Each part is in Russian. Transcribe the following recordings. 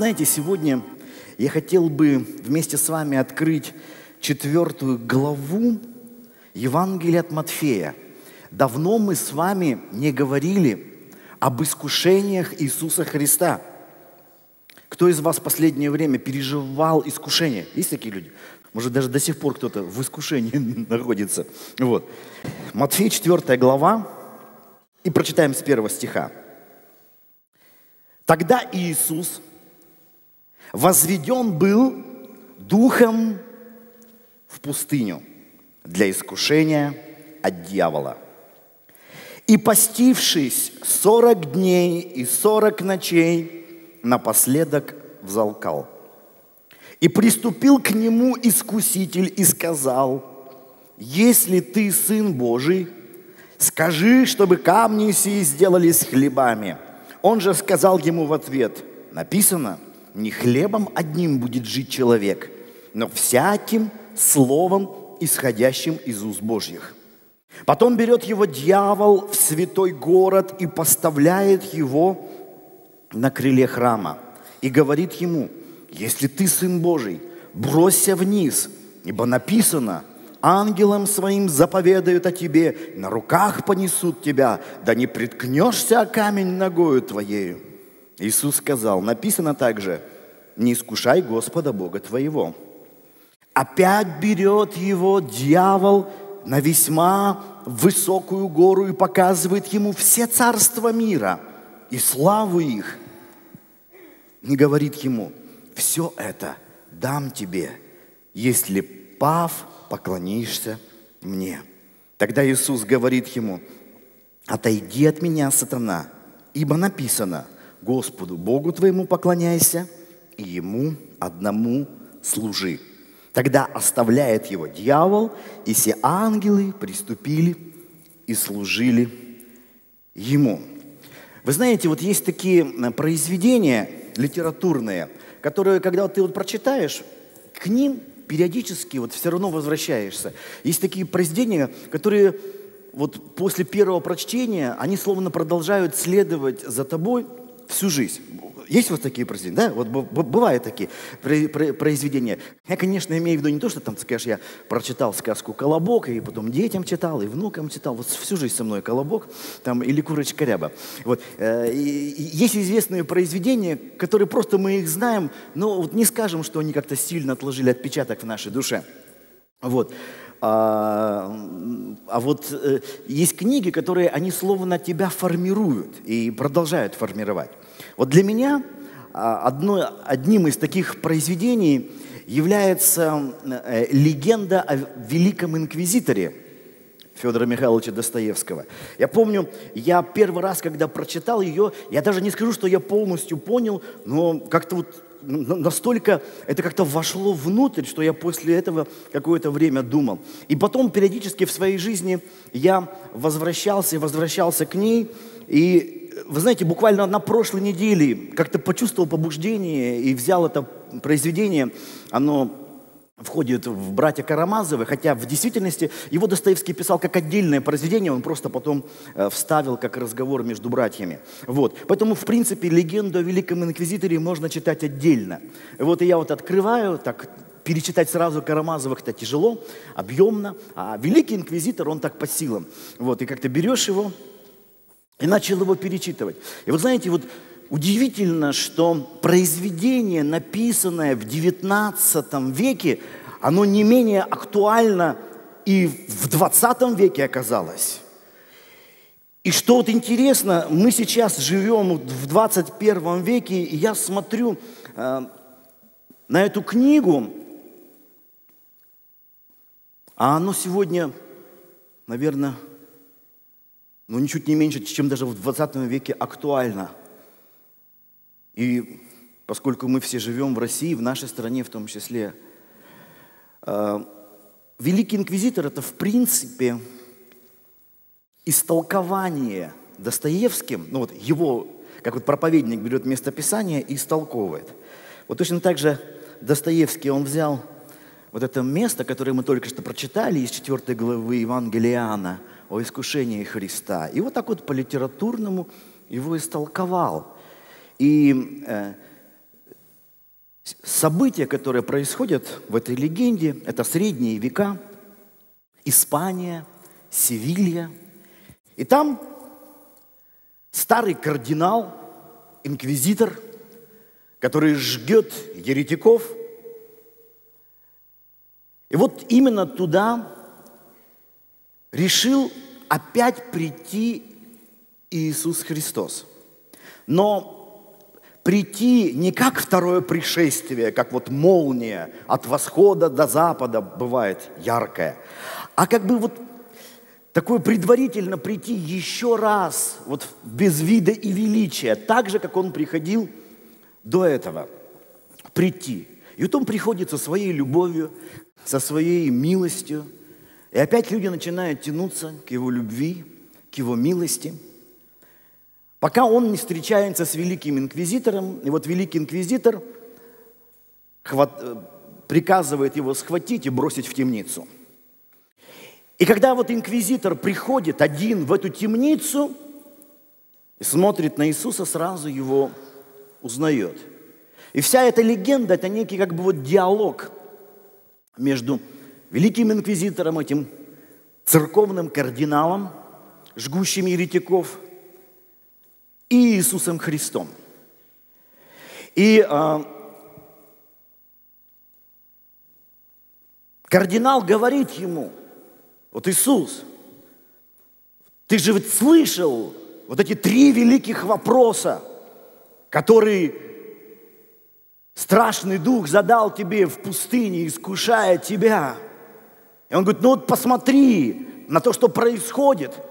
знаете, сегодня я хотел бы вместе с вами открыть четвертую главу Евангелия от Матфея. Давно мы с вами не говорили об искушениях Иисуса Христа. Кто из вас в последнее время переживал искушение? Есть такие люди? Может, даже до сих пор кто-то в искушении находится. Вот. Матфея 4 глава, и прочитаем с первого стиха. Тогда Иисус возведен был духом в пустыню для искушения от дьявола. И постившись сорок дней и сорок ночей, напоследок взалкал. И приступил к нему искуситель и сказал, если ты сын Божий, скажи, чтобы камни сии сделались хлебами. Он же сказал ему в ответ, написано, не хлебом одним будет жить человек, но всяким словом, исходящим из уст Божьих. Потом берет его дьявол в святой город и поставляет его на крыле храма и говорит ему, если ты сын Божий, бросься вниз, ибо написано, ангелам своим заповедают о тебе, на руках понесут тебя, да не приткнешься о камень ногою твоею. Иисус сказал, написано также, не искушай Господа Бога твоего. Опять берет его дьявол на весьма высокую гору и показывает ему все царства мира и славу их. Не говорит ему, все это дам тебе, если пав, поклонишься мне. Тогда Иисус говорит ему, отойди от меня, сатана, ибо написано, Господу Богу твоему поклоняйся и Ему одному служи. Тогда оставляет его дьявол, и все ангелы приступили и служили ему. Вы знаете, вот есть такие произведения литературные, которые, когда ты вот прочитаешь, к ним периодически вот все равно возвращаешься. Есть такие произведения, которые вот после первого прочтения, они словно продолжают следовать за тобой всю жизнь. Есть вот такие произведения, да? Вот бывают такие произведения. Я, конечно, имею в виду не то, что там, скажешь, я прочитал сказку «Колобок», и потом детям читал, и внукам читал. Вот всю жизнь со мной «Колобок» там, или «Курочка ряба». Вот. Э, и есть известные произведения, которые просто мы их знаем, но вот не скажем, что они как-то сильно отложили отпечаток в нашей душе. Вот. А, а вот э, есть книги, которые они словно тебя формируют и продолжают формировать. Вот для меня а, одно, одним из таких произведений является э, легенда о великом инквизиторе Федора Михайловича Достоевского. Я помню, я первый раз, когда прочитал ее, я даже не скажу, что я полностью понял, но как-то вот настолько это как-то вошло внутрь, что я после этого какое-то время думал. И потом периодически в своей жизни я возвращался и возвращался к ней. И, вы знаете, буквально на прошлой неделе как-то почувствовал побуждение и взял это произведение. Оно входит в «Братья Карамазовы», хотя в действительности его Достоевский писал как отдельное произведение, он просто потом э, вставил как разговор между братьями. Вот. Поэтому, в принципе, легенду о Великом Инквизиторе можно читать отдельно. Вот и я вот открываю, так перечитать сразу Карамазовых это тяжело, объемно, а Великий Инквизитор, он так по силам. Вот, и как-то берешь его и начал его перечитывать. И вот знаете, вот Удивительно, что произведение, написанное в XIX веке, оно не менее актуально и в 20 веке оказалось. И что вот интересно, мы сейчас живем в 21 веке, и я смотрю э, на эту книгу, а оно сегодня, наверное, ну ничуть не меньше, чем даже в 20 веке актуально – и поскольку мы все живем в России, в нашей стране в том числе, э, Великий Инквизитор – это в принципе истолкование Достоевским, ну вот его, как вот проповедник берет местописание и истолковывает. Вот точно так же Достоевский, он взял вот это место, которое мы только что прочитали из 4 главы Евангелия Иоанна о искушении Христа, и вот так вот по литературному его истолковал – и э, события, которые происходят в этой легенде, это средние века, Испания, Севилья. И там старый кардинал, инквизитор, который жгет еретиков. И вот именно туда решил опять прийти Иисус Христос. Но прийти не как второе пришествие, как вот молния от восхода до запада бывает яркая, а как бы вот такое предварительно прийти еще раз, вот без вида и величия, так же, как он приходил до этого, прийти. И вот он приходит со своей любовью, со своей милостью, и опять люди начинают тянуться к его любви, к его милости – Пока он не встречается с великим инквизитором, и вот великий инквизитор хват, э, приказывает его схватить и бросить в темницу. И когда вот инквизитор приходит один в эту темницу и смотрит на Иисуса, сразу его узнает. И вся эта легенда – это некий как бы вот диалог между великим инквизитором, этим церковным кардиналом, жгущим еретиков – Иисусом Христом. И э, кардинал говорит ему, вот Иисус, ты же ведь слышал вот эти три великих вопроса, которые страшный дух задал тебе в пустыне, искушая тебя. И он говорит, ну вот посмотри на то, что происходит –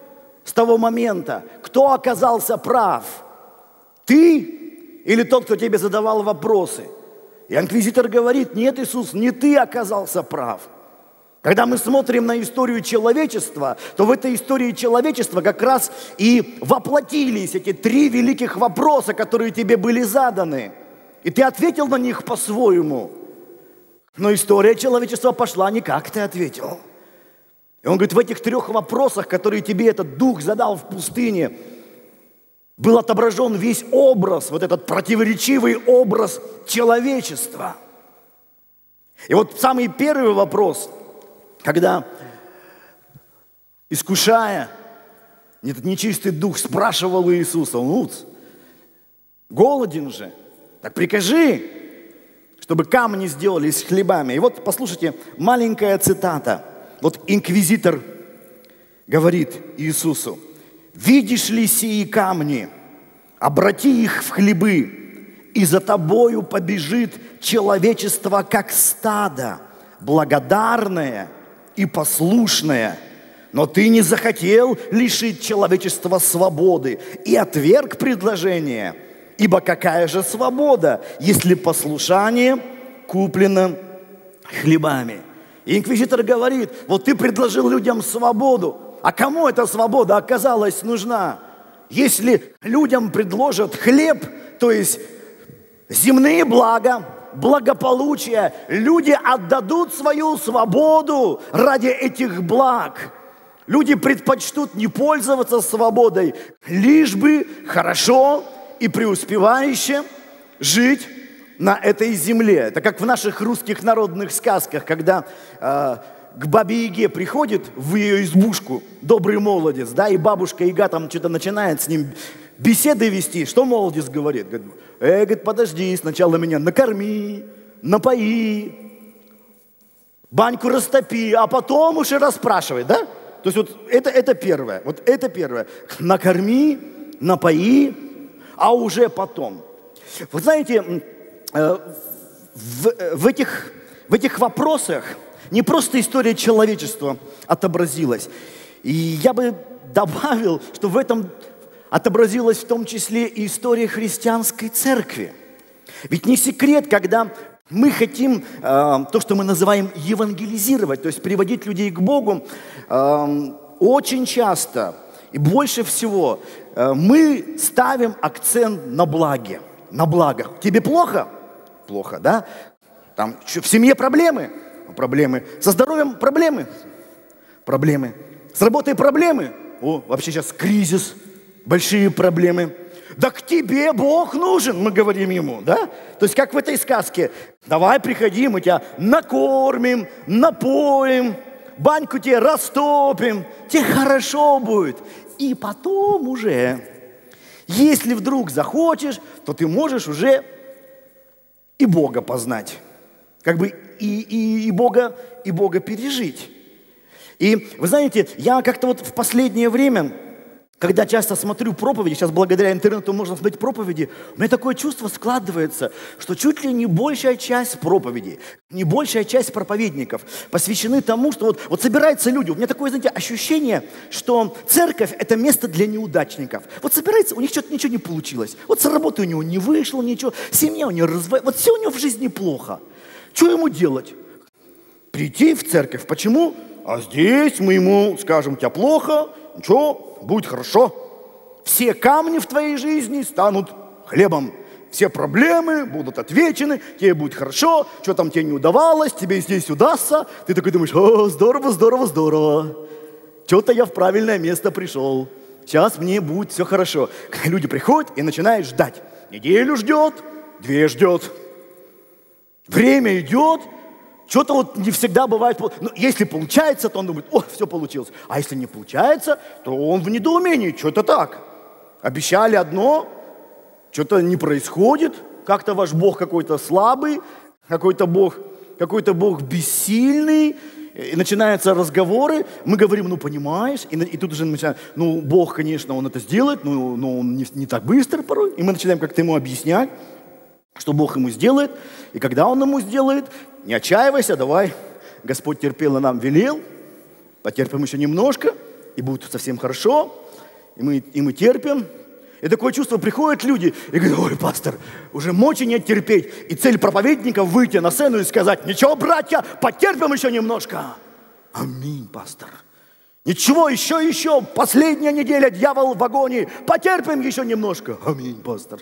с того момента, кто оказался прав? Ты или тот, кто тебе задавал вопросы? И инквизитор говорит, нет, Иисус, не ты оказался прав. Когда мы смотрим на историю человечества, то в этой истории человечества как раз и воплотились эти три великих вопроса, которые тебе были заданы. И ты ответил на них по-своему. Но история человечества пошла не как ты ответил. И он говорит, в этих трех вопросах, которые тебе этот дух задал в пустыне, был отображен весь образ, вот этот противоречивый образ человечества. И вот самый первый вопрос, когда, искушая, этот нечистый дух спрашивал Иисуса, ну, голоден же, так прикажи, чтобы камни сделались хлебами. И вот послушайте, маленькая цитата – вот инквизитор говорит Иисусу, видишь ли сии камни, обрати их в хлебы, и за тобою побежит человечество, как стадо, благодарное и послушное. Но ты не захотел лишить человечества свободы и отверг предложение. Ибо какая же свобода, если послушание куплено хлебами? И инквизитор говорит, вот ты предложил людям свободу, а кому эта свобода оказалась нужна? Если людям предложат хлеб, то есть земные блага, благополучие, люди отдадут свою свободу ради этих благ. Люди предпочтут не пользоваться свободой, лишь бы хорошо и преуспевающе жить на этой земле. Это как в наших русских народных сказках, когда э, к бабе Яге приходит в ее избушку добрый молодец, да, и бабушка Яга там что-то начинает с ним беседы вести. Что молодец говорит? Говорит, э, говорит, подожди, сначала меня накорми, напои, баньку растопи, а потом уже расспрашивай, да? То есть вот это, это первое, вот это первое. Накорми, напои, а уже потом. Вы знаете, в, в, этих, в этих вопросах не просто история человечества отобразилась. И я бы добавил, что в этом отобразилась в том числе и история христианской церкви. Ведь не секрет, когда мы хотим э, то, что мы называем евангелизировать, то есть приводить людей к Богу, э, очень часто и больше всего э, мы ставим акцент на благе, на благах. Тебе плохо? Плохо, да? Там в семье проблемы, проблемы. Со здоровьем проблемы, проблемы. С работой проблемы, о, вообще сейчас кризис, большие проблемы. да к тебе Бог нужен, мы говорим ему, да? То есть как в этой сказке, давай приходи, мы тебя накормим, напоим, баньку тебе растопим, тебе хорошо будет. И потом уже, если вдруг захочешь, то ты можешь уже и Бога познать. Как бы и, и, и, Бога, и Бога пережить. И вы знаете, я как-то вот в последнее время когда часто смотрю проповеди, сейчас благодаря интернету можно смотреть проповеди, у меня такое чувство складывается, что чуть ли не большая часть проповедей, не большая часть проповедников посвящены тому, что вот, вот собираются люди. У меня такое, знаете, ощущение, что церковь – это место для неудачников. Вот собирается, у них что-то ничего не получилось. Вот с работы у него не вышло ничего, семья у него развалилась, вот все у него в жизни плохо. Что ему делать? Прийти в церковь. Почему? А здесь мы ему скажем, тебя плохо, ничего, будет хорошо. Все камни в твоей жизни станут хлебом. Все проблемы будут отвечены, тебе будет хорошо, что там тебе не удавалось, тебе здесь удастся. Ты такой думаешь, о, здорово, здорово, здорово. Что-то я в правильное место пришел. Сейчас мне будет все хорошо. Люди приходят и начинают ждать. Неделю ждет, две ждет. Время идет, что-то вот не всегда бывает. Ну, если получается, то он думает, о, все получилось. А если не получается, то он в недоумении, что-то так. Обещали одно, что-то не происходит, как-то ваш Бог какой-то слабый, какой-то Бог, какой-то Бог бессильный, и начинаются разговоры, мы говорим, ну понимаешь, и, и тут уже начинаем, ну Бог, конечно, Он это сделает, но, но Он не, не так быстро порой, и мы начинаем как-то Ему объяснять, что Бог Ему сделает, и когда Он Ему сделает, не отчаивайся, давай. Господь терпел и нам велел. Потерпим еще немножко, и будет совсем хорошо. И мы, и мы терпим. И такое чувство, приходят люди и говорят, ой, пастор, уже мочи нет терпеть. И цель проповедника выйти на сцену и сказать, ничего, братья, потерпим еще немножко. Аминь, пастор. Ничего, еще, еще, последняя неделя, дьявол в агонии, потерпим еще немножко. Аминь, пастор.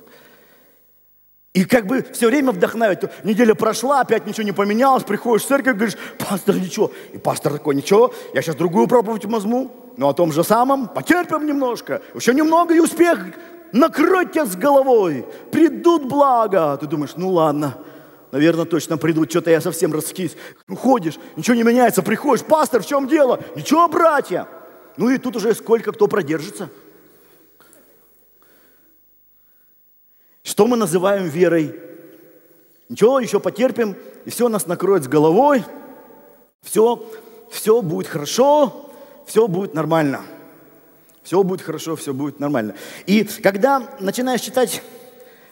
И как бы все время вдохновляет. Неделя прошла, опять ничего не поменялось, приходишь в церковь, говоришь, пастор, ничего. И пастор такой, ничего, я сейчас другую проповедь возьму, но о том же самом, потерпим немножко, еще немного и успех накроет с головой, придут блага. Ты думаешь, ну ладно, наверное, точно придут, что-то я совсем раскис. Уходишь, ничего не меняется, приходишь, пастор, в чем дело? Ничего, братья. Ну и тут уже сколько кто продержится. Что мы называем верой? Ничего, еще потерпим, и все нас накроет с головой. Все, все будет хорошо, все будет нормально. Все будет хорошо, все будет нормально. И когда начинаешь читать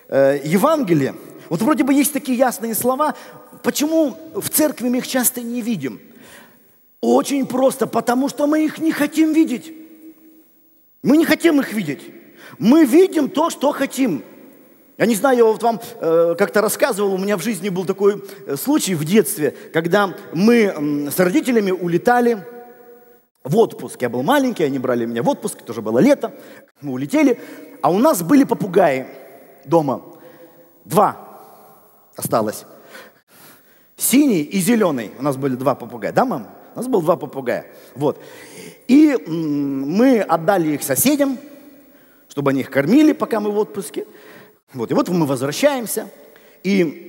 э, Евангелие, вот вроде бы есть такие ясные слова, почему в церкви мы их часто не видим? Очень просто, потому что мы их не хотим видеть. Мы не хотим их видеть. Мы видим то, что хотим. Я не знаю, я вот вам э, как-то рассказывал, у меня в жизни был такой э, случай в детстве, когда мы э, с родителями улетали в отпуск. Я был маленький, они брали меня в отпуск, тоже было лето, мы улетели, а у нас были попугаи дома. Два осталось. Синий и зеленый. У нас были два попугая. Да, мама? У нас было два попугая. Вот. И мы отдали их соседям, чтобы они их кормили, пока мы в отпуске. Вот, и вот мы возвращаемся, и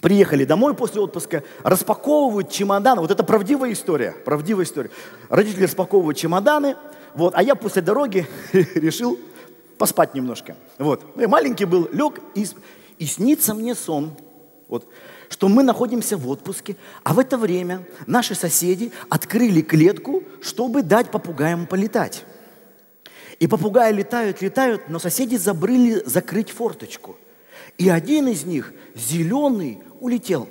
приехали домой после отпуска, распаковывают чемоданы. Вот это правдивая история, правдивая история. Родители распаковывают чемоданы, вот, а я после дороги решил поспать немножко. Вот. Я маленький был, лег, и, и снится мне сон, вот, что мы находимся в отпуске, а в это время наши соседи открыли клетку, чтобы дать попугаям полетать. И попугаи летают, летают, но соседи забыли закрыть форточку. И один из них, зеленый, улетел.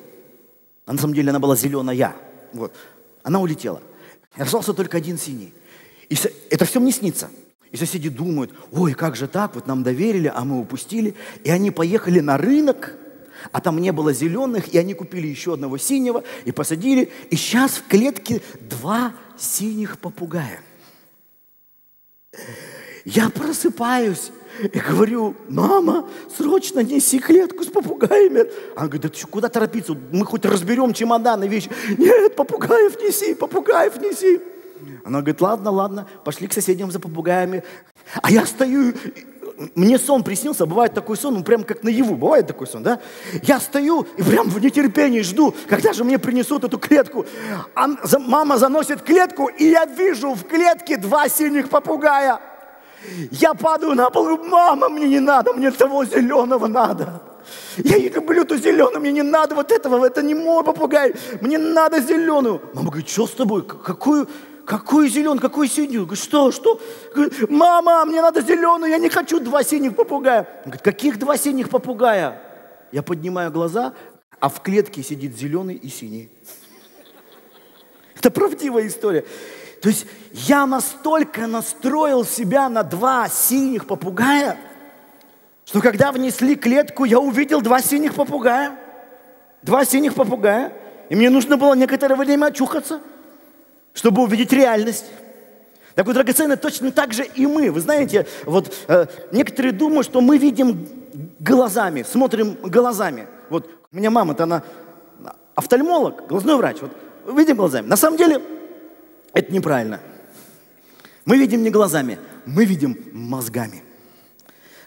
А на самом деле она была зеленая. Вот. Она улетела. И остался только один синий. И это все мне снится. И соседи думают, ой, как же так, вот нам доверили, а мы упустили. И они поехали на рынок, а там не было зеленых, и они купили еще одного синего и посадили. И сейчас в клетке два синих попугая. Я просыпаюсь и говорю, мама, срочно неси клетку с попугаями. Она говорит, да ты куда торопиться? Мы хоть разберем чемоданы, вещи. Нет, попугаев неси, попугаев неси. Она говорит, ладно, ладно, пошли к соседям за попугаями. А я стою, мне сон приснился, бывает такой сон, ну прям как наяву, бывает такой сон, да? Я стою и прям в нетерпении жду, когда же мне принесут эту клетку. А мама заносит клетку, и я вижу в клетке два синих попугая. Я падаю на пол, мама, мне не надо, мне того зеленого надо. Я не люблю ту зеленую, мне не надо вот этого, это не мой попугай, мне надо зеленую. Мама говорит, что с тобой, какую, какую зеленую, какую синюю? Говорит, что, что? Говорит, мама, мне надо зеленую, я не хочу два синих попугая. Говорит, каких два синих попугая? Я поднимаю глаза, а в клетке сидит зеленый и синий. Это правдивая история. То есть я настолько настроил себя на два синих попугая, что когда внесли клетку, я увидел два синих попугая. Два синих попугая. И мне нужно было некоторое время очухаться, чтобы увидеть реальность. Так вот, драгоценные, точно так же и мы. Вы знаете, вот э, некоторые думают, что мы видим глазами, смотрим глазами. Вот у меня мама-то, она офтальмолог, глазной врач. Вот видим глазами. На самом деле, это неправильно. Мы видим не глазами, мы видим мозгами.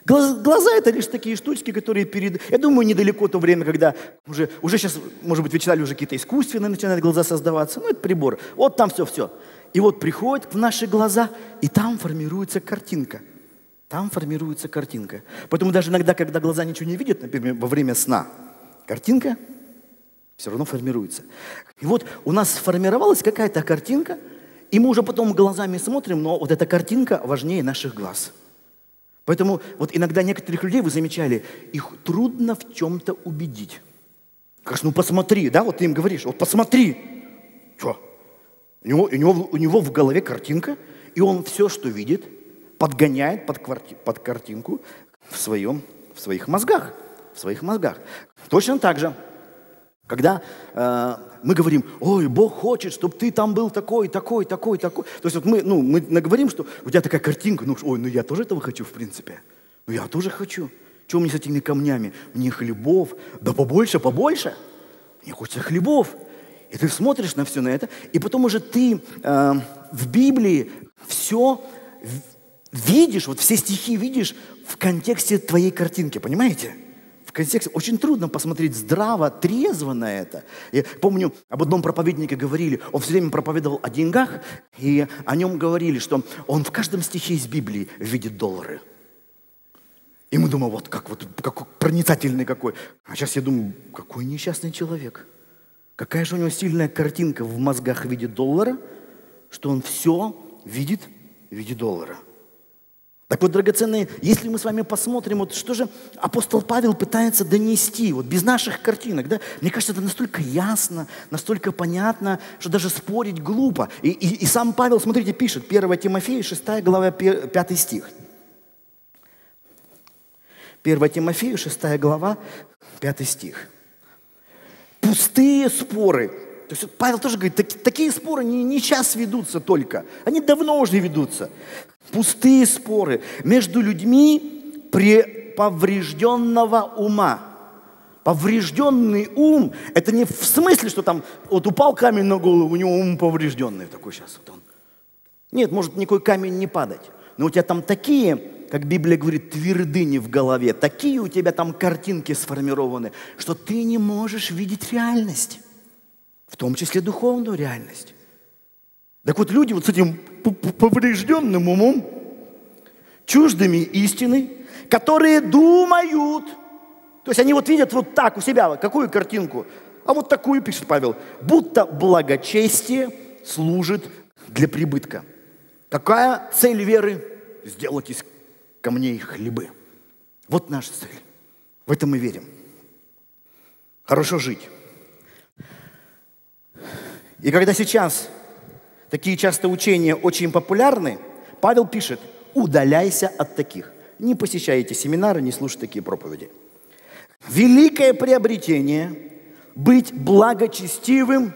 Глаза это лишь такие штучки, которые перед... Я думаю, недалеко то время, когда уже, уже сейчас, может быть, вы читали, уже какие-то искусственные начинают глаза создаваться. Ну, это прибор. Вот там все-все. И вот приходит в наши глаза, и там формируется картинка. Там формируется картинка. Поэтому даже иногда, когда глаза ничего не видят, например, во время сна, картинка все равно формируется. И вот у нас сформировалась какая-то картинка – и мы уже потом глазами смотрим, но вот эта картинка важнее наших глаз. Поэтому вот иногда некоторых людей, вы замечали, их трудно в чем-то убедить. Как ну посмотри, да, вот ты им говоришь, вот посмотри. Что? У него, у, него, у него в голове картинка, и он все, что видит, подгоняет под, кварти, под картинку в, своем, в своих мозгах. В своих мозгах. Точно так же, когда э, мы говорим, ой, Бог хочет, чтобы ты там был такой, такой, такой, такой. То есть вот мы, ну, мы наговорим, что у тебя такая картинка, ну, ой, ну я тоже этого хочу, в принципе. Ну я тоже хочу. Чего мне с этими камнями? Мне хлебов. Да побольше, побольше. Мне хочется хлебов. И ты смотришь на все на это, и потом уже ты э, в Библии все видишь, вот все стихи видишь в контексте твоей картинки, понимаете? Контексте очень трудно посмотреть здраво, трезво на это. Я помню, об одном проповеднике говорили, он все время проповедовал о деньгах, и о нем говорили, что он в каждом стихе из Библии видит доллары. И мы думаем, вот как вот какой проницательный какой. А сейчас я думаю, какой несчастный человек. Какая же у него сильная картинка в мозгах в виде доллара, что он все видит в виде доллара. Так вот, драгоценные, если мы с вами посмотрим, вот что же апостол Павел пытается донести, вот без наших картинок, да, мне кажется, это настолько ясно, настолько понятно, что даже спорить глупо. И, и, и сам Павел, смотрите, пишет, 1 Тимофея, 6 глава, 5 стих. 1 Тимофею, 6 глава, 5 стих. Пустые споры. То есть Павел тоже говорит, так, такие споры не, не сейчас ведутся только, они давно уже ведутся пустые споры между людьми при поврежденного ума. Поврежденный ум, это не в смысле, что там вот упал камень на голову, у него ум поврежденный такой сейчас. Вот он. Нет, может никакой камень не падать. Но у тебя там такие, как Библия говорит, твердыни в голове, такие у тебя там картинки сформированы, что ты не можешь видеть реальность, в том числе духовную реальность. Так вот люди вот с этим поврежденным умом, чуждыми истины, которые думают, то есть они вот видят вот так у себя, какую картинку, а вот такую, пишет Павел, будто благочестие служит для прибытка. Какая цель веры? Сделать из камней хлебы. Вот наша цель. В это мы верим. Хорошо жить. И когда сейчас такие часто учения очень популярны, Павел пишет, удаляйся от таких. Не посещай эти семинары, не слушай такие проповеди. Великое приобретение – быть благочестивым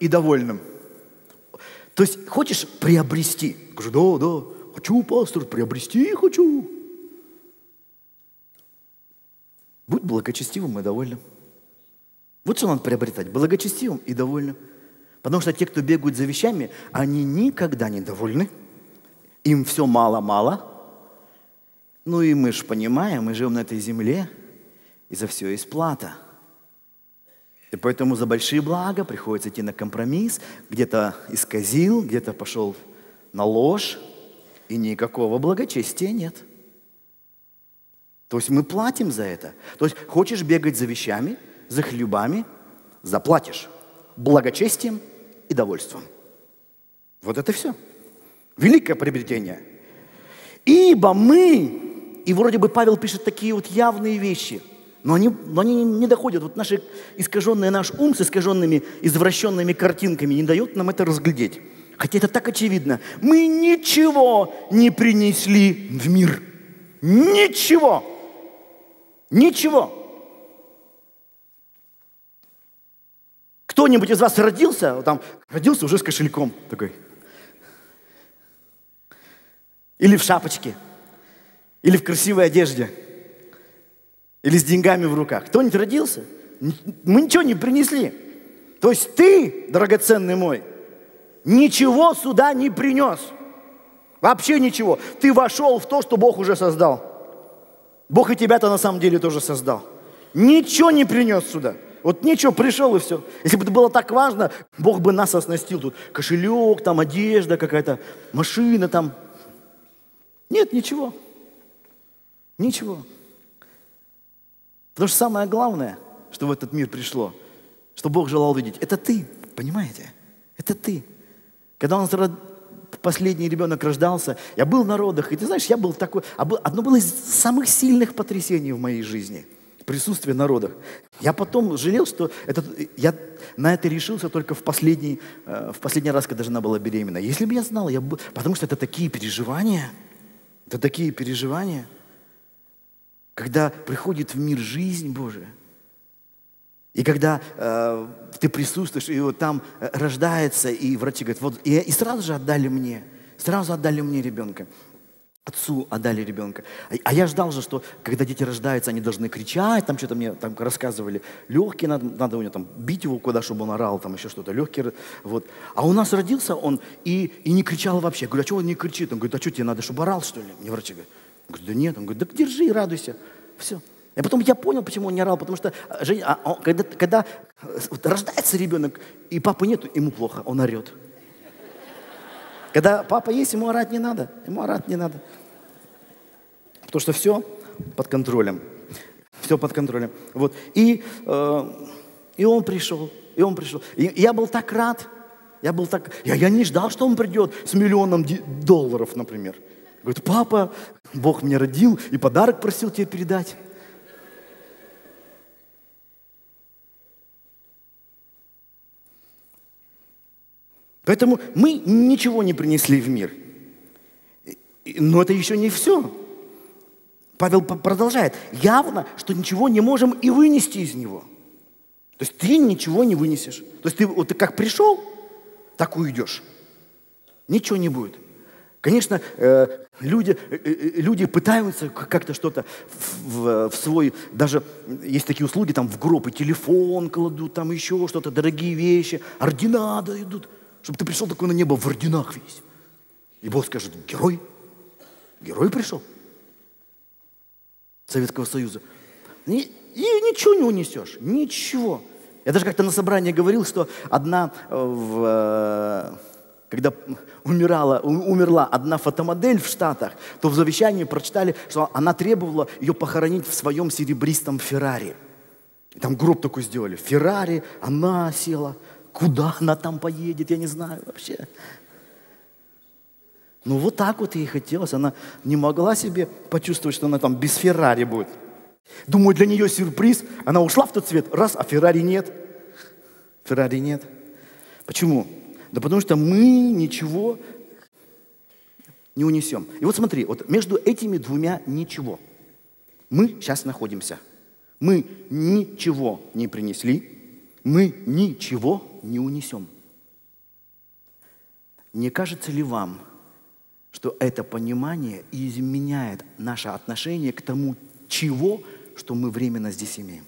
и довольным. То есть хочешь приобрести? Говорю, да, да, хочу, пастор, приобрести хочу. Будь благочестивым и довольным. Вот что надо приобретать. Благочестивым и довольным. Потому что те, кто бегают за вещами, они никогда не довольны. Им все мало-мало. Ну и мы же понимаем, мы живем на этой земле, и за все есть плата. И поэтому за большие блага приходится идти на компромисс, где-то исказил, где-то пошел на ложь, и никакого благочестия нет. То есть мы платим за это. То есть хочешь бегать за вещами, за хлебами, заплатишь благочестием и довольством. Вот это все. Великое приобретение. Ибо мы, и вроде бы Павел пишет такие вот явные вещи, но они, но они не доходят. Вот наши искаженные, наш ум с искаженными, извращенными картинками не дает нам это разглядеть. Хотя это так очевидно. Мы ничего не принесли в мир. Ничего. Ничего. Кто-нибудь из вас родился, там, родился уже с кошельком такой. Или в шапочке. Или в красивой одежде. Или с деньгами в руках. Кто-нибудь родился? Мы ничего не принесли. То есть ты, драгоценный мой, ничего сюда не принес. Вообще ничего. Ты вошел в то, что Бог уже создал. Бог и тебя-то на самом деле тоже создал. Ничего не принес сюда. Вот ничего, пришел и все. Если бы это было так важно, Бог бы нас оснастил тут. Кошелек, там одежда какая-то, машина там. Нет, ничего. Ничего. Потому что самое главное, что в этот мир пришло, что Бог желал видеть, это ты, понимаете? Это ты. Когда у нас последний ребенок рождался, я был на родах, и ты знаешь, я был такой, одно было из самых сильных потрясений в моей жизни – присутствие на родах. Я потом жалел, что этот, я на это решился только в последний, э, в последний раз, когда жена была беременна. Если бы я знал, я бы, потому что это такие переживания, это такие переживания, когда приходит в мир жизнь Божия, и когда э, ты присутствуешь, и вот там э, рождается, и врачи говорят, вот, и, и сразу же отдали мне, сразу отдали мне ребенка. Отцу отдали ребенка. А, а я ждал же, что когда дети рождаются, они должны кричать, там что-то мне там рассказывали, легкие, надо, надо у него там бить его куда, чтобы он орал, там еще что-то, легкие, вот. А у нас родился он и, и не кричал вообще. Я говорю, а что он не кричит? Он говорит, а что тебе надо, чтобы орал, что ли? Мне врачи говорят. Говорю, да нет. Он говорит, да держи, радуйся. Все. И потом я понял, почему он не орал, потому что а, а, когда, когда вот, рождается ребенок, и папы нет, ему плохо, он орет. Когда папа есть, ему орать не надо. Ему орать не надо. Потому что все под контролем. Все под контролем. Вот. И, э, и он пришел. И он пришел. И я был так рад. Я был так... Я, я не ждал, что он придет с миллионом долларов, например. Говорит, папа, Бог меня родил и подарок просил тебе передать. Поэтому мы ничего не принесли в мир. Но это еще не все. Павел продолжает. Явно, что ничего не можем и вынести из него. То есть ты ничего не вынесешь. То есть ты, вот ты как пришел, так уйдешь. Ничего не будет. Конечно, э, люди, э, э, люди пытаются как-то что-то в, в свой, даже есть такие услуги, там в гроб и телефон кладут, там еще что-то, дорогие вещи, ордена дают чтобы ты пришел такой на небо в орденах весь. И Бог скажет, герой, герой пришел Советского Союза. И, и ничего не унесешь, ничего. Я даже как-то на собрании говорил, что одна, э, в, э, когда умирала, умерла одна фотомодель в Штатах, то в завещании прочитали, что она требовала ее похоронить в своем серебристом Феррари. И там гроб такой сделали. Феррари, она села – Куда она там поедет, я не знаю вообще. Ну вот так вот ей хотелось. Она не могла себе почувствовать, что она там без Феррари будет. Думаю, для нее сюрприз. Она ушла в тот свет, раз, а Феррари нет. Феррари нет. Почему? Да потому что мы ничего не унесем. И вот смотри, вот между этими двумя ничего мы сейчас находимся. Мы ничего не принесли, мы ничего не унесем. Не кажется ли вам, что это понимание изменяет наше отношение к тому, чего, что мы временно здесь имеем?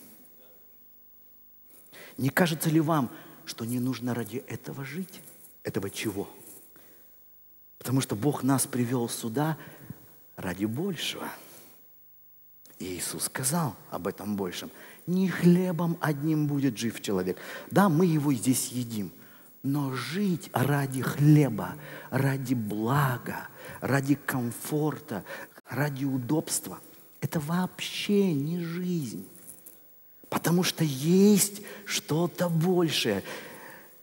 Не кажется ли вам, что не нужно ради этого жить? Этого чего? Потому что Бог нас привел сюда ради большего. И Иисус сказал об этом большем. Не хлебом одним будет жив человек. Да, мы его здесь едим. Но жить ради хлеба, ради блага, ради комфорта, ради удобства – это вообще не жизнь. Потому что есть что-то большее.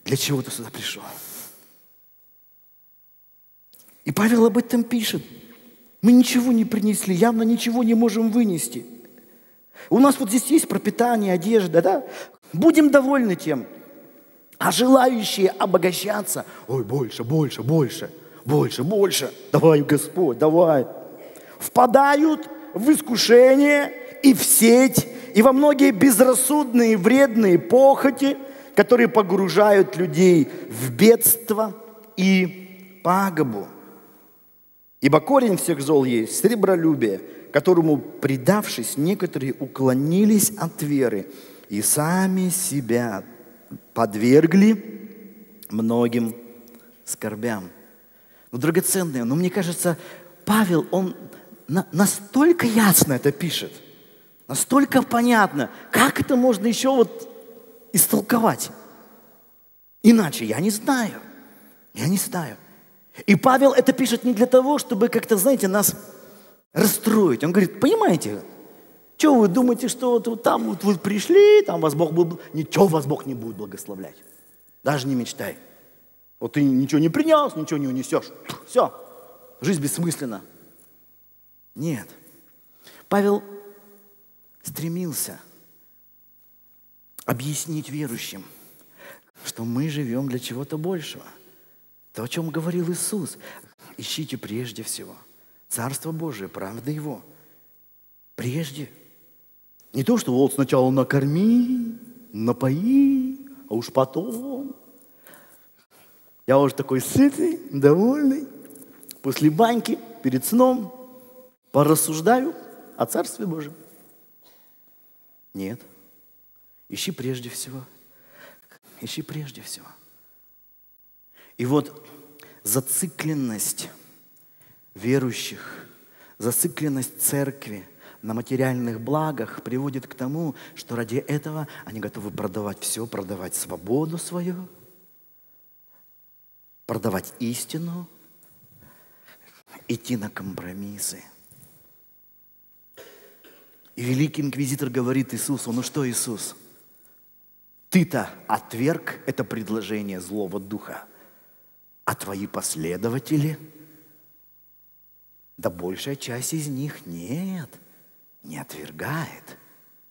Для чего ты сюда пришел? И Павел об этом пишет. Мы ничего не принесли, явно ничего не можем вынести. У нас вот здесь есть пропитание, одежда, да? Будем довольны тем. А желающие обогащаться, ой, больше, больше, больше, больше, больше, давай, Господь, давай. Впадают в искушение и в сеть, и во многие безрассудные, вредные похоти, которые погружают людей в бедство и пагубу. Ибо корень всех зол есть сребролюбие, которому, предавшись, некоторые уклонились от веры и сами себя подвергли многим скорбям. Ну, драгоценные, но мне кажется, Павел, он на, настолько ясно это пишет, настолько понятно, как это можно еще вот истолковать. Иначе я не знаю. Я не знаю. И Павел это пишет не для того, чтобы как-то, знаете, нас расстроить. Он говорит, понимаете, что вы думаете, что вот, там вот вы пришли, там вас Бог будет... Ничего вас Бог не будет благословлять. Даже не мечтай. Вот ты ничего не принес, ничего не унесешь. Все, жизнь бессмысленна. Нет. Павел стремился объяснить верующим, что мы живем для чего-то большего – то, о чем говорил Иисус. Ищите прежде всего Царство Божие, правда Его. Прежде. Не то, что вот сначала накорми, напои, а уж потом. Я уже такой сытый, довольный. После баньки, перед сном, порассуждаю о Царстве Божьем. Нет. Ищи прежде всего. Ищи прежде всего. И вот зацикленность верующих, зацикленность церкви на материальных благах приводит к тому, что ради этого они готовы продавать все, продавать свободу свою, продавать истину, идти на компромиссы. И великий инквизитор говорит Иисусу, ну что, Иисус, ты-то отверг это предложение злого духа – а твои последователи? Да большая часть из них нет, не отвергает.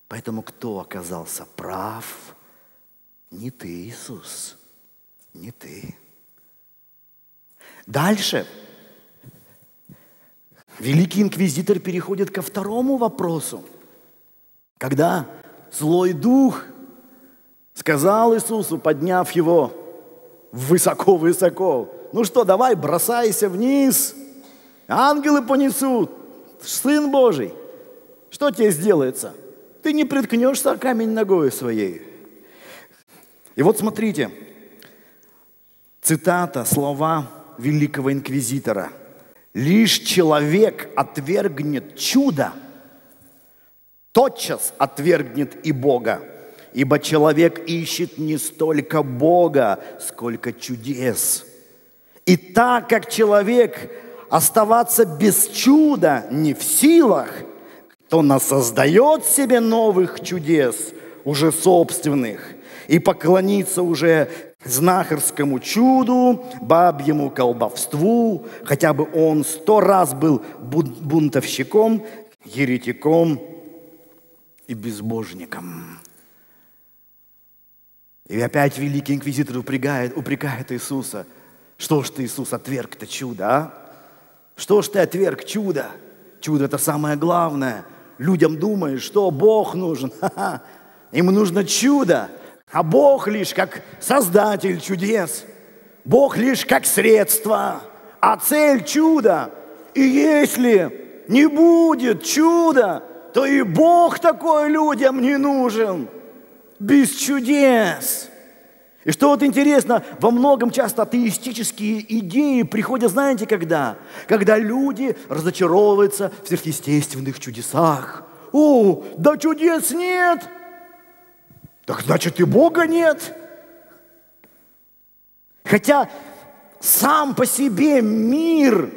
Поэтому кто оказался прав? Не ты, Иисус, не ты. Дальше. Великий инквизитор переходит ко второму вопросу. Когда злой дух сказал Иисусу, подняв его высоко-высоко. Ну что, давай, бросайся вниз. Ангелы понесут. Сын Божий. Что тебе сделается? Ты не приткнешься камень ногой своей. И вот смотрите, цитата, слова великого инквизитора. Лишь человек отвергнет чудо, тотчас отвергнет и Бога. Ибо человек ищет не столько Бога, сколько чудес. И так как человек оставаться без чуда не в силах, то насоздает себе новых чудес, уже собственных, и поклониться уже знахарскому чуду, бабьему колдовству, хотя бы он сто раз был бунтовщиком, еретиком и безбожником. И опять великий инквизитор упрягает, упрекает Иисуса. Что ж ты, Иисус, отверг-то чудо, а? Что ж ты отверг чудо? Чудо – это самое главное. Людям думаешь, что Бог нужен. Ха-ха. Им нужно чудо. А Бог лишь как создатель чудес. Бог лишь как средство. А цель чуда. И если не будет чуда, то и Бог такой людям не нужен без чудес. И что вот интересно, во многом часто атеистические идеи приходят, знаете, когда? Когда люди разочаровываются в сверхъестественных чудесах. О, да чудес нет. Так значит и Бога нет. Хотя сам по себе мир,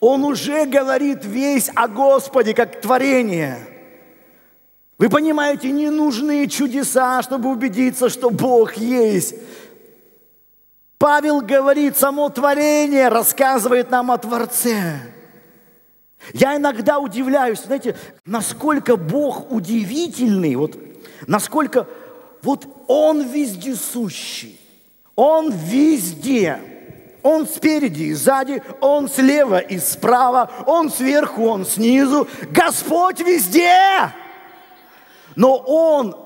он уже говорит весь о Господе как творение. Вы понимаете, не нужны чудеса, чтобы убедиться, что Бог есть. Павел говорит, само творение рассказывает нам о Творце. Я иногда удивляюсь, знаете, насколько Бог удивительный, вот насколько вот Он вездесущий, Он везде. Он спереди и сзади, Он слева и справа, Он сверху, Он снизу. Господь везде! Но Он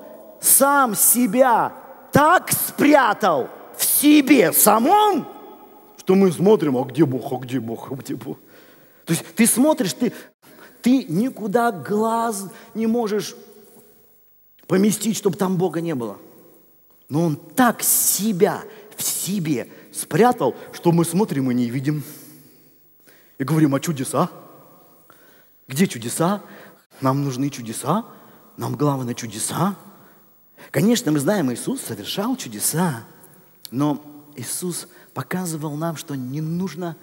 сам себя так спрятал в себе самом, что мы смотрим, а где Бог, а где Бог, а где Бог. То есть ты смотришь, ты, ты никуда глаз не можешь поместить, чтобы там Бога не было. Но Он так себя в себе спрятал, что мы смотрим и не видим. И говорим, а чудеса? Где чудеса? Нам нужны чудеса. Нам главное чудеса. Конечно, мы знаем, Иисус совершал чудеса, но Иисус показывал нам, что не нужно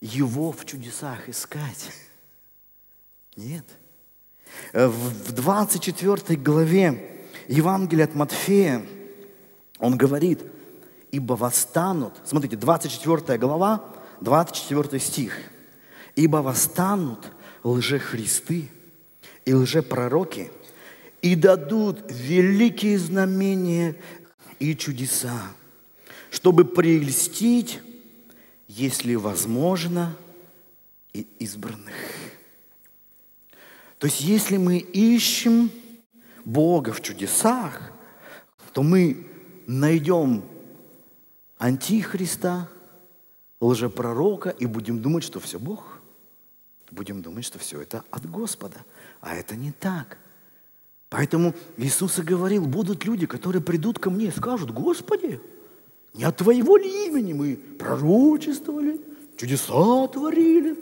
Его в чудесах искать. Нет. В 24 главе Евангелия от Матфея он говорит, ибо восстанут, смотрите, 24 глава, 24 стих, ибо восстанут лжехристы и лжепророки – и дадут великие знамения и чудеса, чтобы прельстить, если возможно, и избранных. То есть, если мы ищем Бога в чудесах, то мы найдем антихриста, лжепророка и будем думать, что все Бог. Будем думать, что все это от Господа. А это не так. Поэтому Иисус и говорил, будут люди, которые придут ко мне и скажут, Господи, не от Твоего ли имени мы пророчествовали, чудеса творили.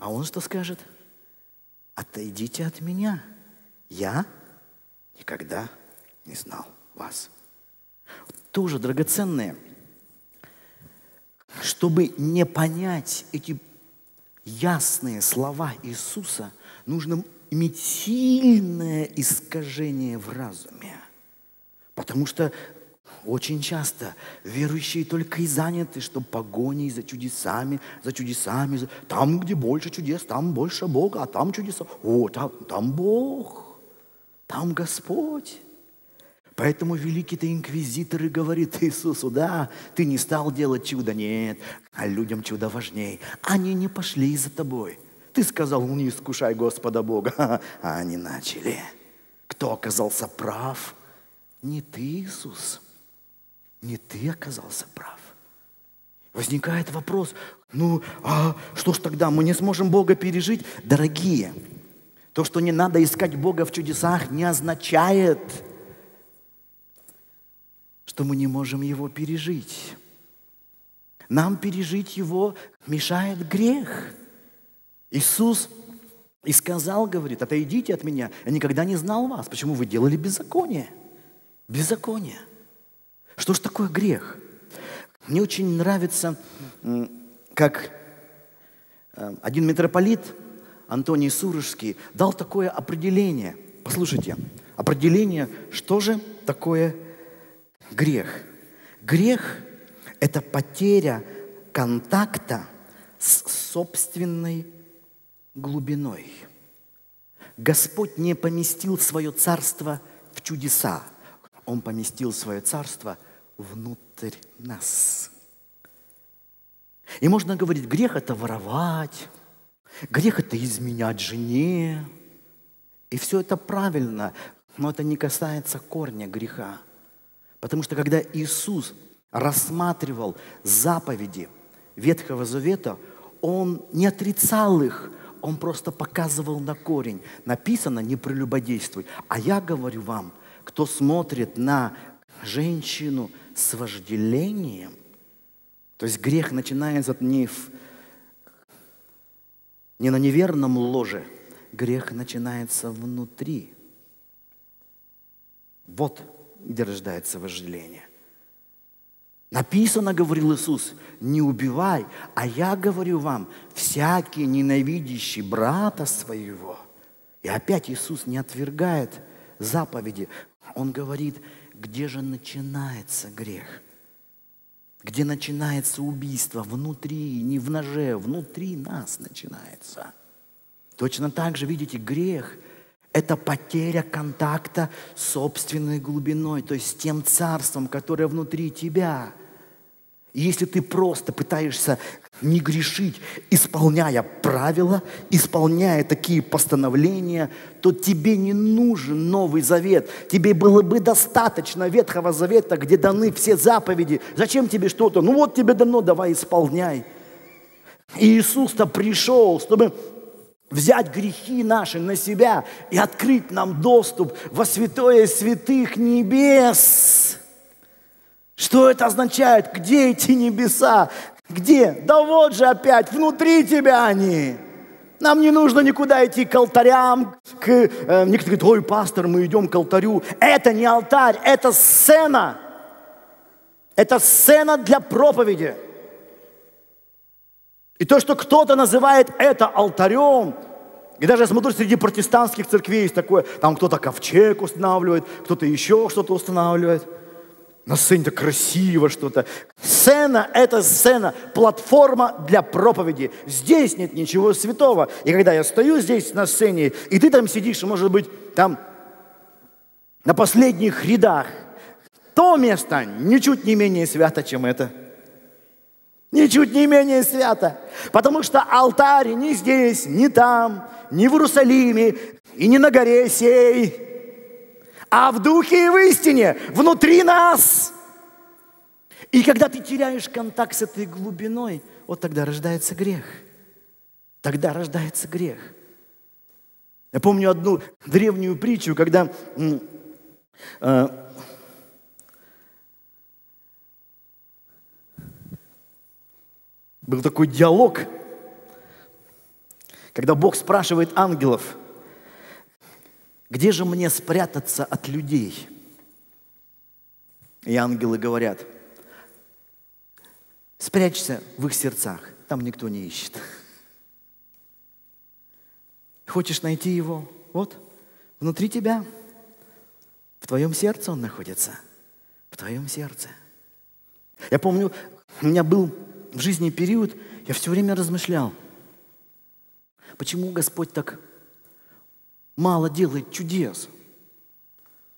А Он что скажет? Отойдите от меня, я никогда не знал вас. Тоже драгоценное, чтобы не понять эти ясные слова Иисуса, нужно иметь искажение в разуме. Потому что очень часто верующие только и заняты, что погоней за чудесами, за чудесами. За... Там, где больше чудес, там больше Бога, а там чудеса. О, там, там Бог, там Господь. Поэтому великий-то инквизитор и говорит Иисусу, да, ты не стал делать чудо, нет, а людям чудо важнее. Они не пошли за тобой. Ты сказал, не искушай Господа Бога. А они начали. Кто оказался прав? Не ты, Иисус. Не ты оказался прав. Возникает вопрос, ну, а что ж тогда, мы не сможем Бога пережить? Дорогие, то, что не надо искать Бога в чудесах, не означает, что мы не можем Его пережить. Нам пережить Его мешает грех – Иисус и сказал, говорит, отойдите от меня, я никогда не знал вас. Почему вы делали беззаконие? Беззаконие. Что ж такое грех? Мне очень нравится, как э, один митрополит Антоний Сурожский дал такое определение. Послушайте, определение, что же такое грех? Грех – это потеря контакта с собственной глубиной. Господь не поместил свое царство в чудеса. Он поместил свое царство внутрь нас. И можно говорить, грех – это воровать, грех – это изменять жене. И все это правильно, но это не касается корня греха. Потому что когда Иисус рассматривал заповеди Ветхого Завета, Он не отрицал их, он просто показывал на корень. Написано «не прелюбодействуй». А я говорю вам, кто смотрит на женщину с вожделением, то есть грех начинается не, в, не на неверном ложе, грех начинается внутри. Вот где рождается вожделение. Написано, говорил Иисус, не убивай, а я говорю вам, всякий ненавидящий брата своего. И опять Иисус не отвергает заповеди. Он говорит, где же начинается грех? Где начинается убийство? Внутри, не в ноже, внутри нас начинается. Точно так же, видите, грех – это потеря контакта с собственной глубиной, то есть с тем царством, которое внутри тебя – и если ты просто пытаешься не грешить, исполняя правила, исполняя такие постановления, то тебе не нужен Новый Завет. Тебе было бы достаточно Ветхого Завета, где даны все заповеди. Зачем тебе что-то? Ну вот тебе дано, давай исполняй. И Иисус-то пришел, чтобы взять грехи наши на себя и открыть нам доступ во святое святых небес. Что это означает? Где эти небеса? Где? Да вот же опять, внутри тебя они. Нам не нужно никуда идти к алтарям, к... Э, некоторые говорят, ой, пастор, мы идем к алтарю. Это не алтарь, это сцена. Это сцена для проповеди. И то, что кто-то называет это алтарем, и даже я смотрю, среди протестантских церквей есть такое, там кто-то ковчег устанавливает, кто-то еще что-то устанавливает – на сцене-то красиво что-то. Сцена – это сцена, платформа для проповеди. Здесь нет ничего святого. И когда я стою здесь на сцене, и ты там сидишь, может быть, там на последних рядах, то место ничуть не менее свято, чем это. Ничуть не менее свято. Потому что алтарь не здесь, не там, не в Иерусалиме и не на горе сей – а в духе и в истине, внутри нас. И когда ты теряешь контакт с этой глубиной, вот тогда рождается грех. Тогда рождается грех. Я помню одну древнюю притчу, когда э, был такой диалог, когда Бог спрашивает ангелов – где же мне спрятаться от людей? И ангелы говорят, спрячься в их сердцах, там никто не ищет. Хочешь найти его? Вот, внутри тебя, в твоем сердце он находится, в твоем сердце. Я помню, у меня был в жизни период, я все время размышлял, почему Господь так мало делает чудес.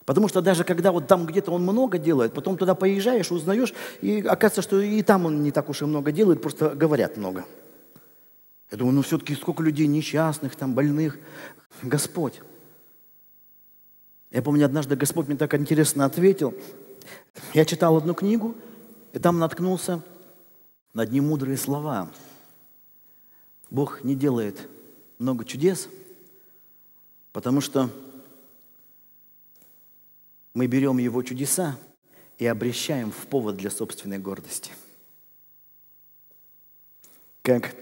Потому что даже когда вот там где-то он много делает, потом туда поезжаешь, узнаешь, и оказывается, что и там он не так уж и много делает, просто говорят много. Я думаю, ну все-таки сколько людей несчастных, там, больных. Господь. Я помню, однажды Господь мне так интересно ответил. Я читал одну книгу, и там наткнулся на одни мудрые слова. Бог не делает много чудес – Потому что мы берем его чудеса и обращаем в повод для собственной гордости. Как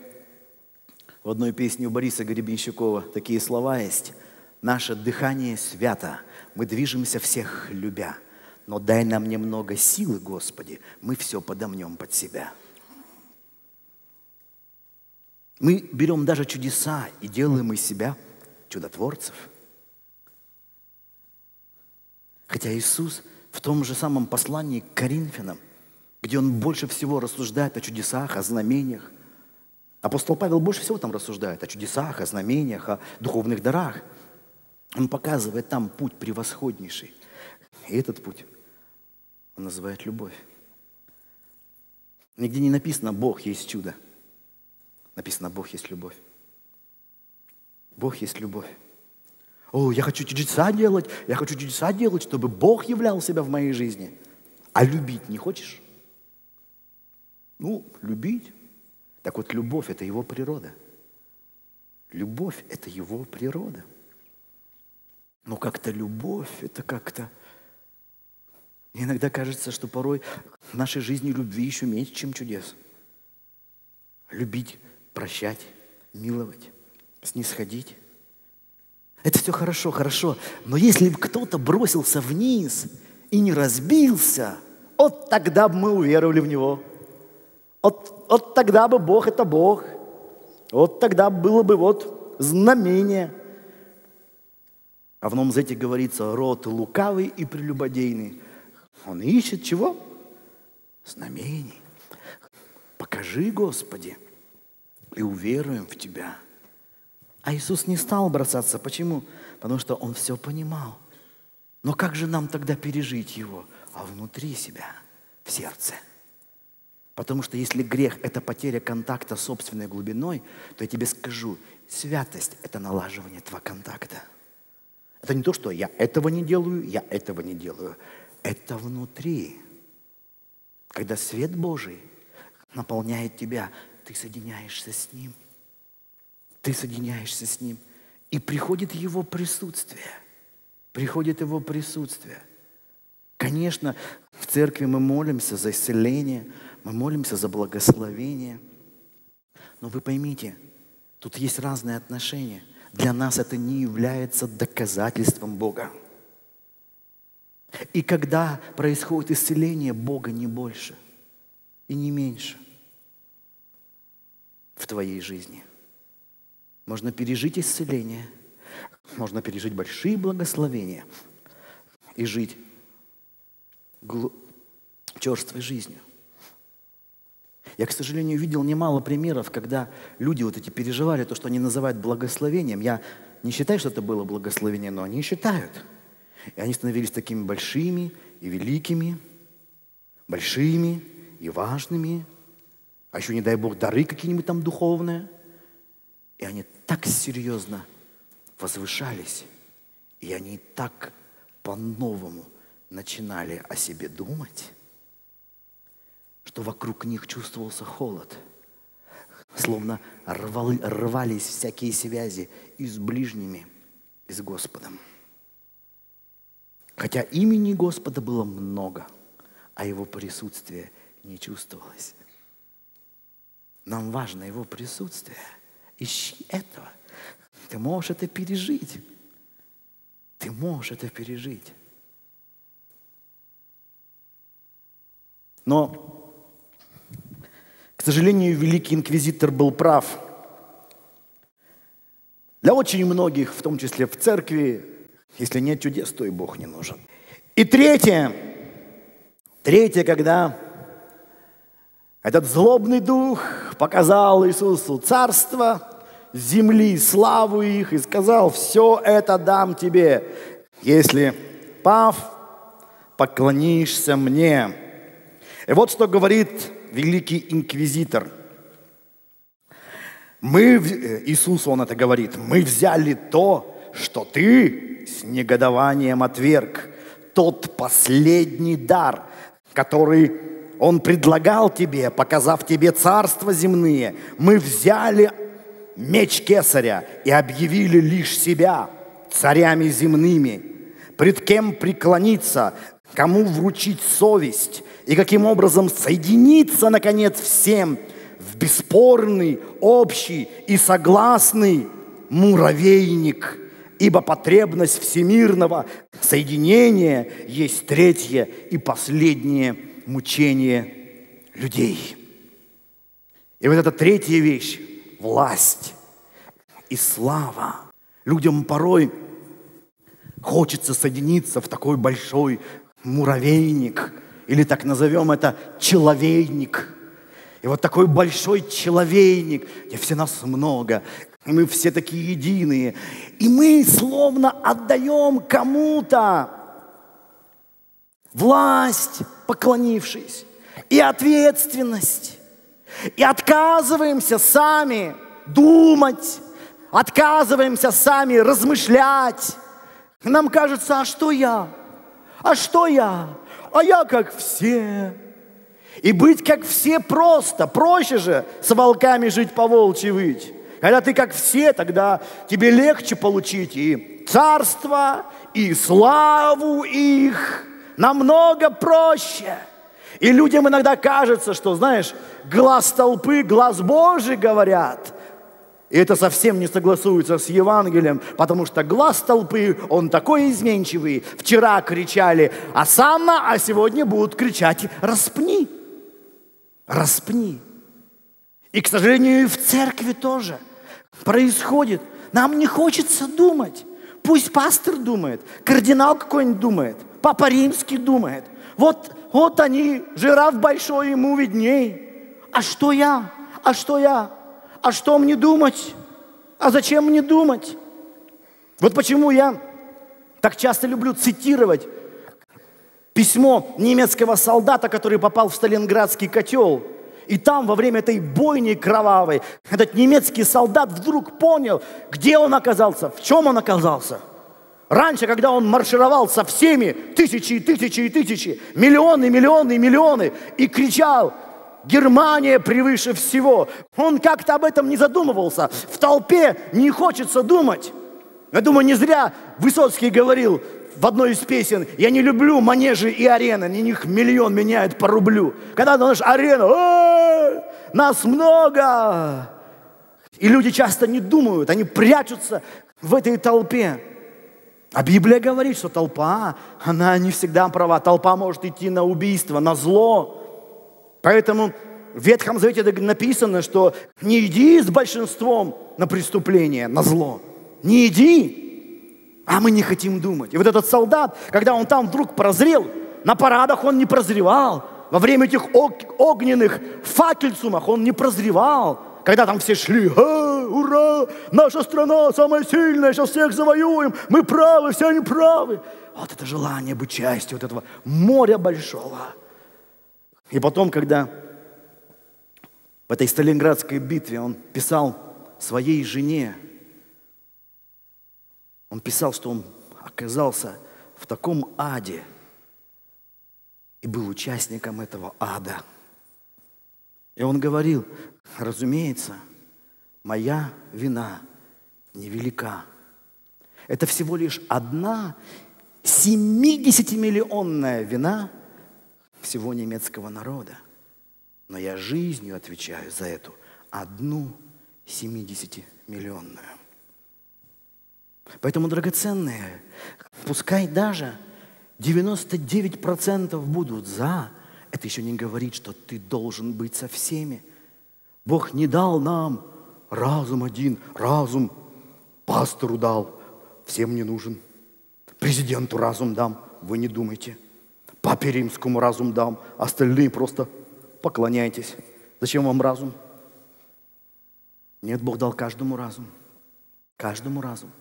в одной песне у Бориса Гребенщикова такие слова есть. «Наше дыхание свято, мы движемся всех любя, но дай нам немного силы, Господи, мы все подомнем под себя». Мы берем даже чудеса и делаем из себя – чудотворцев. Хотя Иисус в том же самом послании к Коринфянам, где он больше всего рассуждает о чудесах, о знамениях, апостол Павел больше всего там рассуждает о чудесах, о знамениях, о духовных дарах. Он показывает там путь превосходнейший. И этот путь он называет любовь. Нигде не написано «Бог есть чудо». Написано «Бог есть любовь». Бог есть любовь. О, я хочу чудеса делать, я хочу чудеса делать, чтобы Бог являл себя в моей жизни. А любить не хочешь? Ну, любить. Так вот, любовь – это его природа. Любовь – это его природа. Но как-то любовь – это как-то... Иногда кажется, что порой в нашей жизни любви еще меньше, чем чудес. Любить, прощать, миловать снисходить. Это все хорошо, хорошо. Но если бы кто-то бросился вниз и не разбился, вот тогда бы мы уверовали в Него. Вот, вот тогда бы Бог – это Бог. Вот тогда было бы вот знамение. А в Новом Завете говорится, род лукавый и прелюбодейный. Он ищет чего? Знамений. Покажи, Господи, и уверуем в Тебя. А Иисус не стал бросаться. Почему? Потому что Он все понимал. Но как же нам тогда пережить Его? А внутри себя, в сердце. Потому что если грех – это потеря контакта с собственной глубиной, то я тебе скажу, святость – это налаживание этого контакта. Это не то, что я этого не делаю, я этого не делаю. Это внутри. Когда свет Божий наполняет тебя, ты соединяешься с Ним. Ты соединяешься с Ним. И приходит Его присутствие. Приходит Его присутствие. Конечно, в церкви мы молимся за исцеление, мы молимся за благословение. Но вы поймите, тут есть разные отношения. Для нас это не является доказательством Бога. И когда происходит исцеление, Бога не больше и не меньше в твоей жизни. Можно пережить исцеление, можно пережить большие благословения и жить гл... черствой жизнью. Я, к сожалению, видел немало примеров, когда люди вот эти переживали то, что они называют благословением. Я не считаю, что это было благословение, но они считают. И они становились такими большими и великими, большими и важными, а еще, не дай Бог, дары какие-нибудь там духовные. И они так серьезно возвышались, и они так по-новому начинали о себе думать, что вокруг них чувствовался холод, словно рвал, рвались всякие связи и с ближними, и с Господом. Хотя имени Господа было много, а Его присутствие не чувствовалось. Нам важно Его присутствие. Ищи этого. Ты можешь это пережить. Ты можешь это пережить. Но, к сожалению, великий инквизитор был прав. Для очень многих, в том числе в церкви, если нет чудес, то и Бог не нужен. И третье, третье, когда этот злобный дух показал Иисусу царство земли, славу их и сказал, все это дам тебе, если, пав, поклонишься мне. И вот что говорит великий инквизитор. Мы, Иисус, Он это говорит, мы взяли то, что ты с негодованием отверг, тот последний дар, который Он предлагал тебе, показав тебе царства земные. Мы взяли меч кесаря и объявили лишь себя царями земными, пред кем преклониться, кому вручить совесть и каким образом соединиться, наконец, всем в бесспорный, общий и согласный муравейник, ибо потребность всемирного соединения есть третье и последнее мучение людей. И вот эта третья вещь, власть и слава. Людям порой хочется соединиться в такой большой муравейник, или так назовем это человейник. И вот такой большой человейник, где все нас много, и мы все такие единые. И мы словно отдаем кому-то власть, поклонившись, и ответственность. И отказываемся сами думать, отказываемся сами размышлять. Нам кажется, а что я? А что я? А я как все. И быть как все просто. Проще же с волками жить по волчьи выть. Когда ты как все, тогда тебе легче получить и царство, и славу их. Намного проще. И людям иногда кажется, что, знаешь, глаз толпы, глаз Божий говорят. И это совсем не согласуется с Евангелием, потому что глаз толпы, он такой изменчивый. Вчера кричали «Осанна», а сегодня будут кричать «Распни». Распни. И, к сожалению, и в церкви тоже происходит. Нам не хочется думать. Пусть пастор думает, кардинал какой-нибудь думает, папа римский думает. Вот, вот они, жираф большой, ему видней. А что я? А что я? А что мне думать? А зачем мне думать? Вот почему я так часто люблю цитировать письмо немецкого солдата, который попал в Сталинградский котел. И там во время этой бойни кровавой этот немецкий солдат вдруг понял, где он оказался, в чем он оказался. Раньше, когда он маршировал со всеми, тысячи и тысячи и тысячи, миллионы, миллионы и миллионы, и кричал, Германия превыше всего. Он как-то об этом не задумывался. В толпе не хочется думать. Я думаю, не зря Высоцкий говорил в одной из песен, я не люблю манежи и арены, на них миллион меняют по рублю. Когда знаешь, арена, нас много. И люди часто не думают, они прячутся в этой толпе. А Библия говорит, что толпа, она не всегда права. Толпа может идти на убийство, на зло. Поэтому в Ветхом Завете написано, что не иди с большинством на преступление, на зло. Не иди, а мы не хотим думать. И вот этот солдат, когда он там вдруг прозрел, на парадах он не прозревал, во время этих огненных факельцумах он не прозревал, когда там все шли, ура, наша страна самая сильная, сейчас всех завоюем, мы правы, все они правы. Вот это желание быть частью вот этого моря большого – и потом, когда в этой Сталинградской битве он писал своей жене, он писал, что он оказался в таком аде и был участником этого ада. И он говорил, разумеется, моя вина невелика. Это всего лишь одна 70-миллионная вина – всего немецкого народа. Но я жизнью отвечаю за эту одну 70-миллионную. Поэтому, драгоценные, пускай даже 99% будут за, это еще не говорит, что ты должен быть со всеми. Бог не дал нам разум один, разум пастору дал, всем не нужен. Президенту разум дам, вы не думайте – папе римскому разум дам, остальные просто поклоняйтесь. Зачем вам разум? Нет, Бог дал каждому разум. Каждому разум.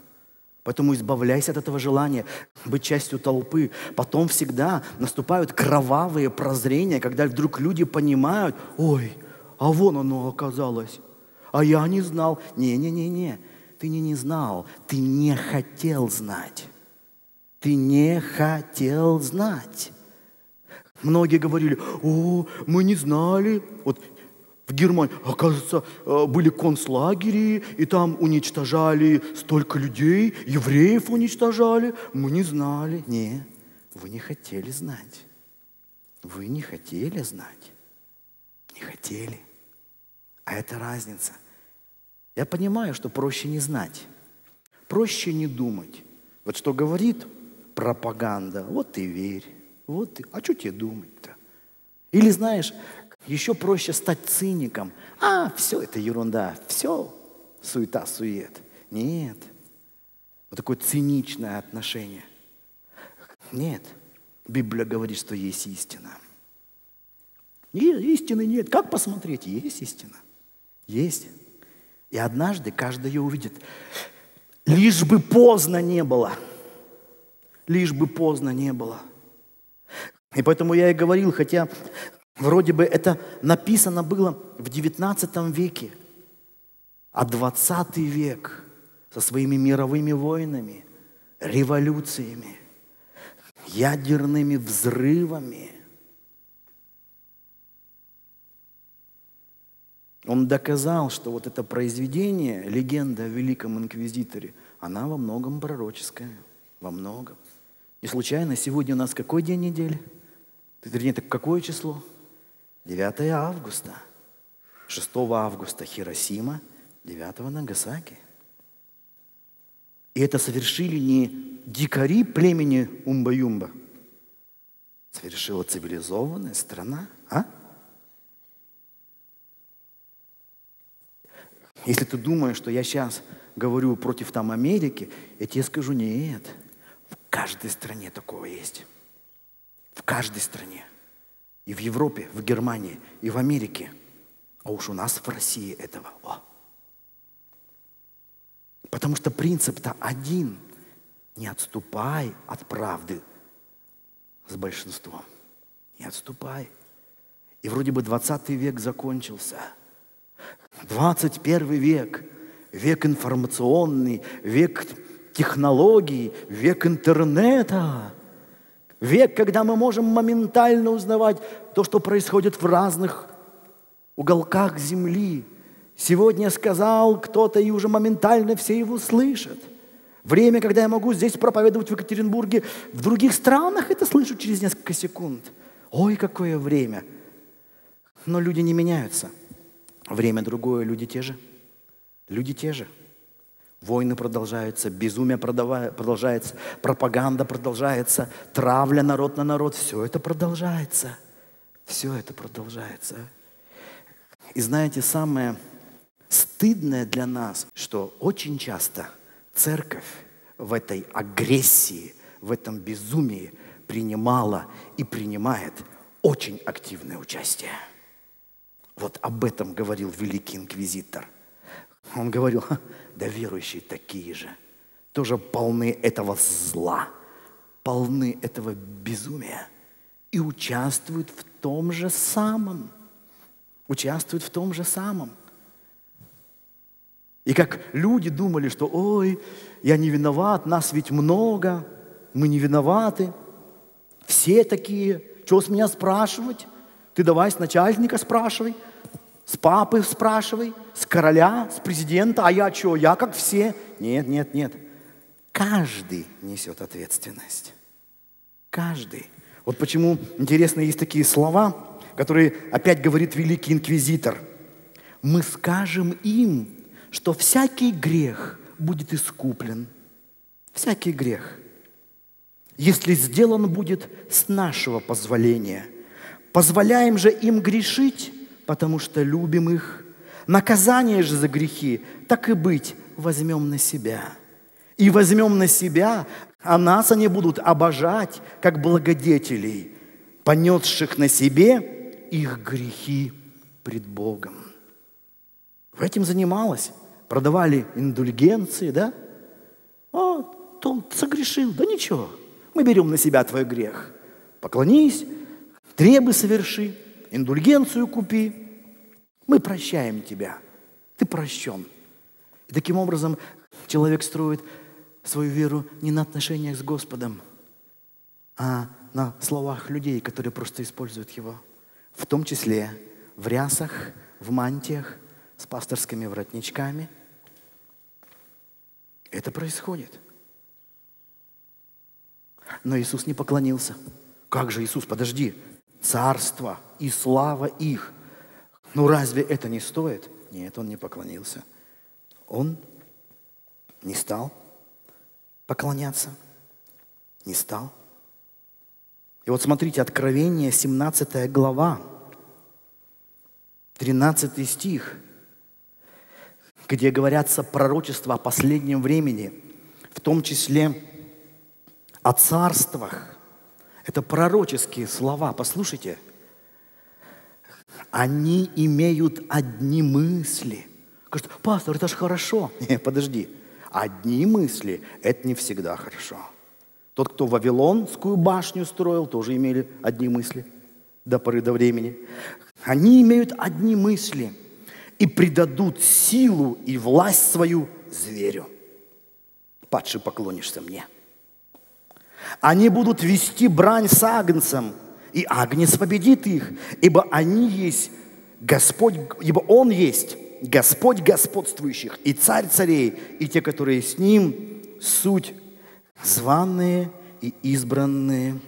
Поэтому избавляйся от этого желания быть частью толпы. Потом всегда наступают кровавые прозрения, когда вдруг люди понимают, ой, а вон оно оказалось, а я не знал. Не-не-не-не, ты не не знал, ты не хотел знать. Ты не хотел знать. Многие говорили, о, мы не знали. Вот в Германии, оказывается, э, были концлагери, и там уничтожали столько людей, евреев уничтожали. Мы не знали. Не, вы не хотели знать. Вы не хотели знать. Не хотели. А это разница. Я понимаю, что проще не знать. Проще не думать. Вот что говорит пропаганда, вот ты верь. Вот, а что тебе думать-то? Или знаешь, еще проще стать циником. А, все это ерунда, все суета-сует. Нет. Вот такое циничное отношение. Нет. Библия говорит, что есть истина. И истины нет. Как посмотреть? Есть истина. Есть. И однажды каждый ее увидит. Лишь бы поздно не было. Лишь бы поздно не было. И поэтому я и говорил, хотя вроде бы это написано было в 19 веке, а 20 век со своими мировыми войнами, революциями, ядерными взрывами, Он доказал, что вот это произведение, легенда о великом инквизиторе, она во многом пророческая, во многом. И случайно сегодня у нас какой день недели? Вернее, это какое число? 9 августа. 6 августа Хиросима, девятого Нагасаки. И это совершили не дикари племени Умба-Юмба. Совершила цивилизованная страна. А? Если ты думаешь, что я сейчас говорю против там Америки, я тебе скажу, нет. В каждой стране такого есть. В каждой стране. И в Европе, в Германии, и в Америке. А уж у нас в России этого. О. Потому что принцип-то один. Не отступай от правды с большинством. Не отступай. И вроде бы 20 век закончился. 21 век, век информационный, век технологий, век интернета, век, когда мы можем моментально узнавать то, что происходит в разных уголках земли. Сегодня сказал кто-то, и уже моментально все его слышат. Время, когда я могу здесь проповедовать в Екатеринбурге, в других странах это слышу через несколько секунд. Ой, какое время! Но люди не меняются. Время другое, люди те же. Люди те же. Войны продолжаются, безумие продолжается, пропаганда продолжается, травля народ на народ. Все это продолжается. Все это продолжается. И знаете, самое стыдное для нас, что очень часто церковь в этой агрессии, в этом безумии принимала и принимает очень активное участие. Вот об этом говорил великий инквизитор. Он говорил, да верующие такие же, тоже полны этого зла, полны этого безумия и участвуют в том же самом. Участвуют в том же самом. И как люди думали, что ой, я не виноват, нас ведь много, мы не виноваты. Все такие, что с меня спрашивать? Ты давай с начальника спрашивай, с папы спрашивай, с короля, с президента, а я что, я как все? Нет, нет, нет. Каждый несет ответственность. Каждый. Вот почему, интересно, есть такие слова, которые опять говорит великий инквизитор. Мы скажем им, что всякий грех будет искуплен. Всякий грех. Если сделан будет с нашего позволения – Позволяем же им грешить, потому что любим их. Наказание же за грехи, так и быть, возьмем на себя. И возьмем на себя, а нас они будут обожать, как благодетелей, понесших на себе их грехи пред Богом. В этим занималась. Продавали индульгенции, да? О, то согрешил, да ничего. Мы берем на себя твой грех. Поклонись, требы соверши, индульгенцию купи. Мы прощаем тебя. Ты прощен. И таким образом человек строит свою веру не на отношениях с Господом, а на словах людей, которые просто используют его. В том числе в рясах, в мантиях, с пасторскими воротничками. Это происходит. Но Иисус не поклонился. Как же Иисус, подожди, царство и слава их. Ну разве это не стоит? Нет, он не поклонился. Он не стал поклоняться. Не стал. И вот смотрите, Откровение, 17 глава, 13 стих, где говорятся пророчества о последнем времени, в том числе о царствах, это пророческие слова, послушайте. Они имеют одни мысли. Кажется, пастор, это же хорошо. Не, подожди. Одни мысли – это не всегда хорошо. Тот, кто Вавилонскую башню строил, тоже имели одни мысли до поры до времени. Они имеют одни мысли и предадут силу и власть свою зверю. Падший поклонишься мне – они будут вести брань с Агнцем, и Агнец победит их, ибо они есть Господь, ибо Он есть Господь господствующих, и Царь царей, и те, которые с Ним, суть званные и избранные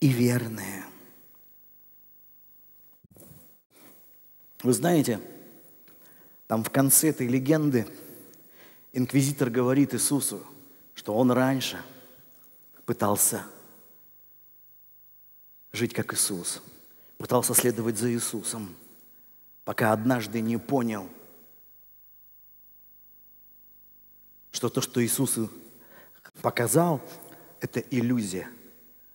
и верные. Вы знаете, там в конце этой легенды инквизитор говорит Иисусу, что он раньше пытался жить как Иисус, пытался следовать за Иисусом, пока однажды не понял, что то, что Иисус показал, это иллюзия.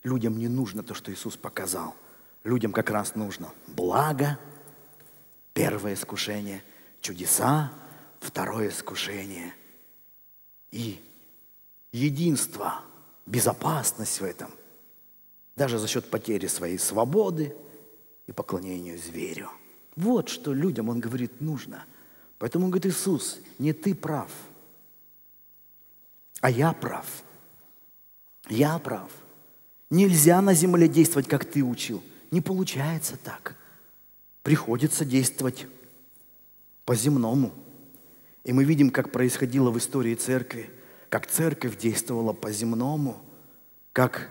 Людям не нужно то, что Иисус показал. Людям как раз нужно благо, первое искушение, чудеса, второе искушение и единство, безопасность в этом, даже за счет потери своей свободы и поклонению зверю. Вот что людям, он говорит, нужно. Поэтому он говорит, Иисус, не ты прав, а я прав. Я прав. Нельзя на земле действовать, как ты учил. Не получается так. Приходится действовать по-земному. И мы видим, как происходило в истории церкви, как церковь действовала по-земному, как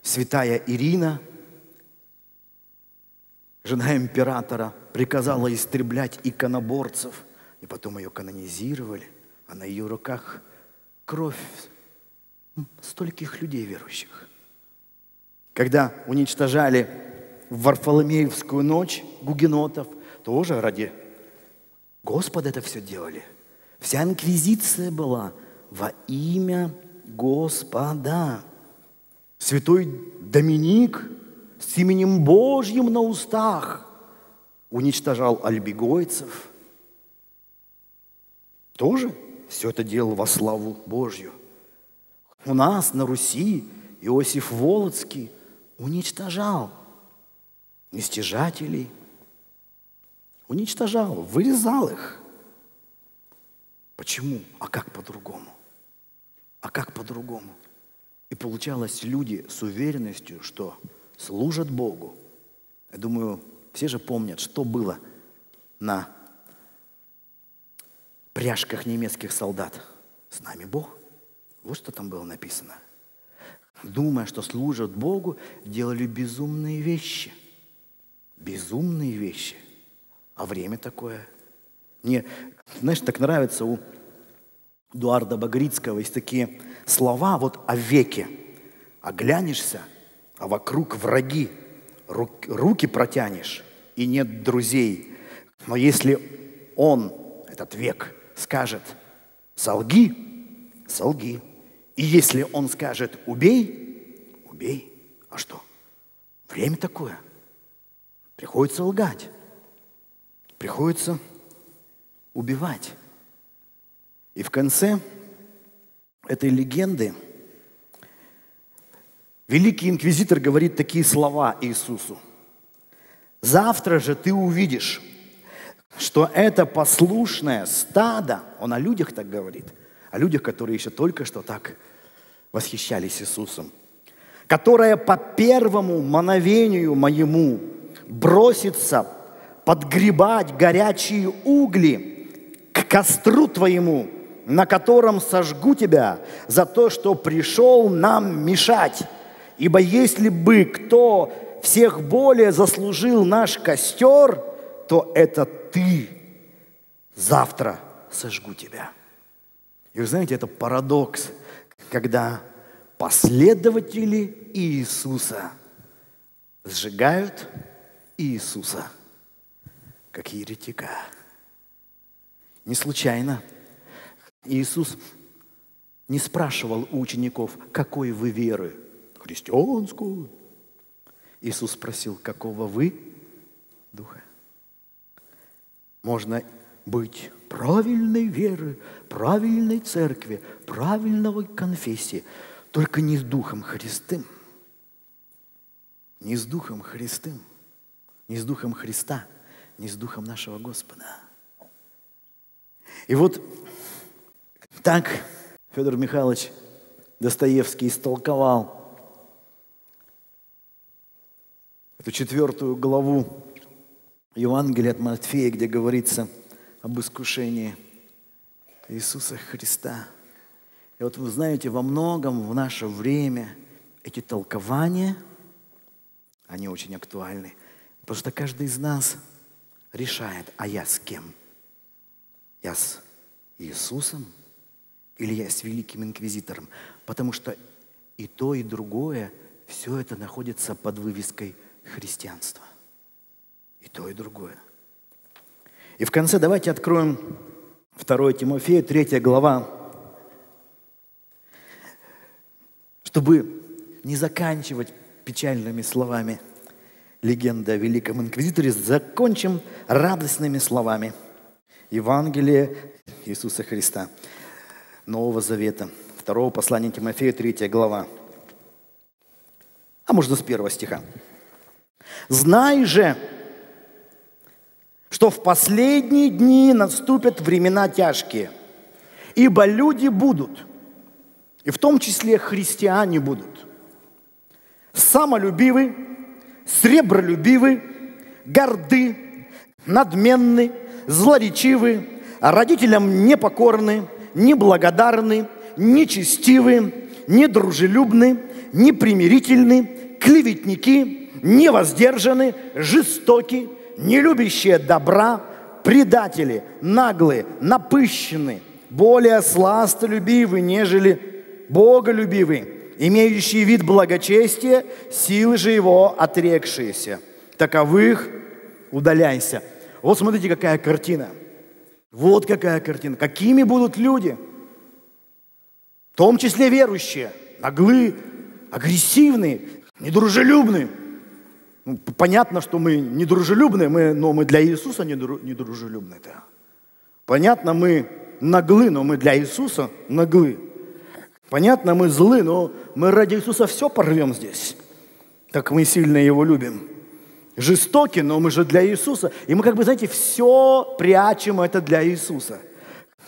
святая Ирина, жена императора, приказала истреблять иконоборцев, и потом ее канонизировали, а на ее руках кровь стольких людей верующих. Когда уничтожали в Варфоломеевскую ночь гугенотов, тоже ради Господа это все делали. Вся инквизиция была во имя Господа. Святой Доминик с именем Божьим на устах уничтожал альбегойцев. Тоже все это делал во славу Божью. У нас на Руси Иосиф Волоцкий уничтожал нестяжателей, уничтожал, вырезал их. Почему? А как по-другому? А как по-другому? И получалось, люди с уверенностью, что служат Богу. Я думаю, все же помнят, что было на пряжках немецких солдат. С нами Бог. Вот что там было написано. Думая, что служат Богу, делали безумные вещи. Безумные вещи. А время такое. Мне, знаешь, так нравится у Эдуарда Багрицкого есть такие слова вот о веке. Оглянешься, а вокруг враги. руки протянешь, и нет друзей. Но если он, этот век, скажет, солги, солги. И если он скажет «убей», убей. А что? Время такое. Приходится лгать. Приходится убивать. И в конце этой легенды великий инквизитор говорит такие слова Иисусу. «Завтра же ты увидишь, что это послушное стадо, он о людях так говорит – о людях, которые еще только что так восхищались Иисусом, которая по первому мановению моему бросится подгребать горячие угли к костру твоему, на котором сожгу тебя за то, что пришел нам мешать. Ибо если бы кто всех более заслужил наш костер, то это ты. Завтра сожгу тебя. И вы знаете, это парадокс, когда последователи Иисуса сжигают Иисуса, как еретика. Не случайно. Иисус не спрашивал у учеников, какой вы веры, христианскую. Иисус спросил, какого вы духа. Можно быть правильной веры, правильной церкви, правильного конфессии, только не с Духом Христым. Не с Духом Христым, не с Духом Христа, не с Духом нашего Господа. И вот так Федор Михайлович Достоевский истолковал эту четвертую главу Евангелия от Матфея, где говорится – об искушении Иисуса Христа. И вот вы знаете, во многом в наше время эти толкования, они очень актуальны. Потому что каждый из нас решает, а я с кем? Я с Иисусом или я с великим инквизитором? Потому что и то, и другое, все это находится под вывеской христианства. И то, и другое. И в конце давайте откроем 2 Тимофея, 3 глава, чтобы не заканчивать печальными словами легенды о великом инквизиторе, закончим радостными словами Евангелия Иисуса Христа, Нового Завета, второго послания Тимофея, 3 глава. А можно с первого стиха. «Знай же, что в последние дни наступят времена тяжкие, ибо люди будут, и в том числе христиане будут, самолюбивы, сребролюбивы, горды, надменны, злоречивы, родителям непокорны, неблагодарны, нечестивы, недружелюбны, непримирительны, клеветники, невоздержаны, жестоки, нелюбящие добра, предатели, наглые, напыщенные, более сластолюбивы, нежели боголюбивы, имеющие вид благочестия, силы же его отрекшиеся. Таковых удаляйся. Вот смотрите, какая картина. Вот какая картина. Какими будут люди? В том числе верующие, наглые, агрессивные, недружелюбные – ну, понятно, что мы недружелюбные, мы, но мы для Иисуса недружелюбные. Да. Понятно, мы наглы, но мы для Иисуса наглы. Понятно, мы злы, но мы ради Иисуса все порвем здесь. Так мы сильно Его любим. Жестоки, но мы же для Иисуса. И мы как бы, знаете, все прячем это для Иисуса.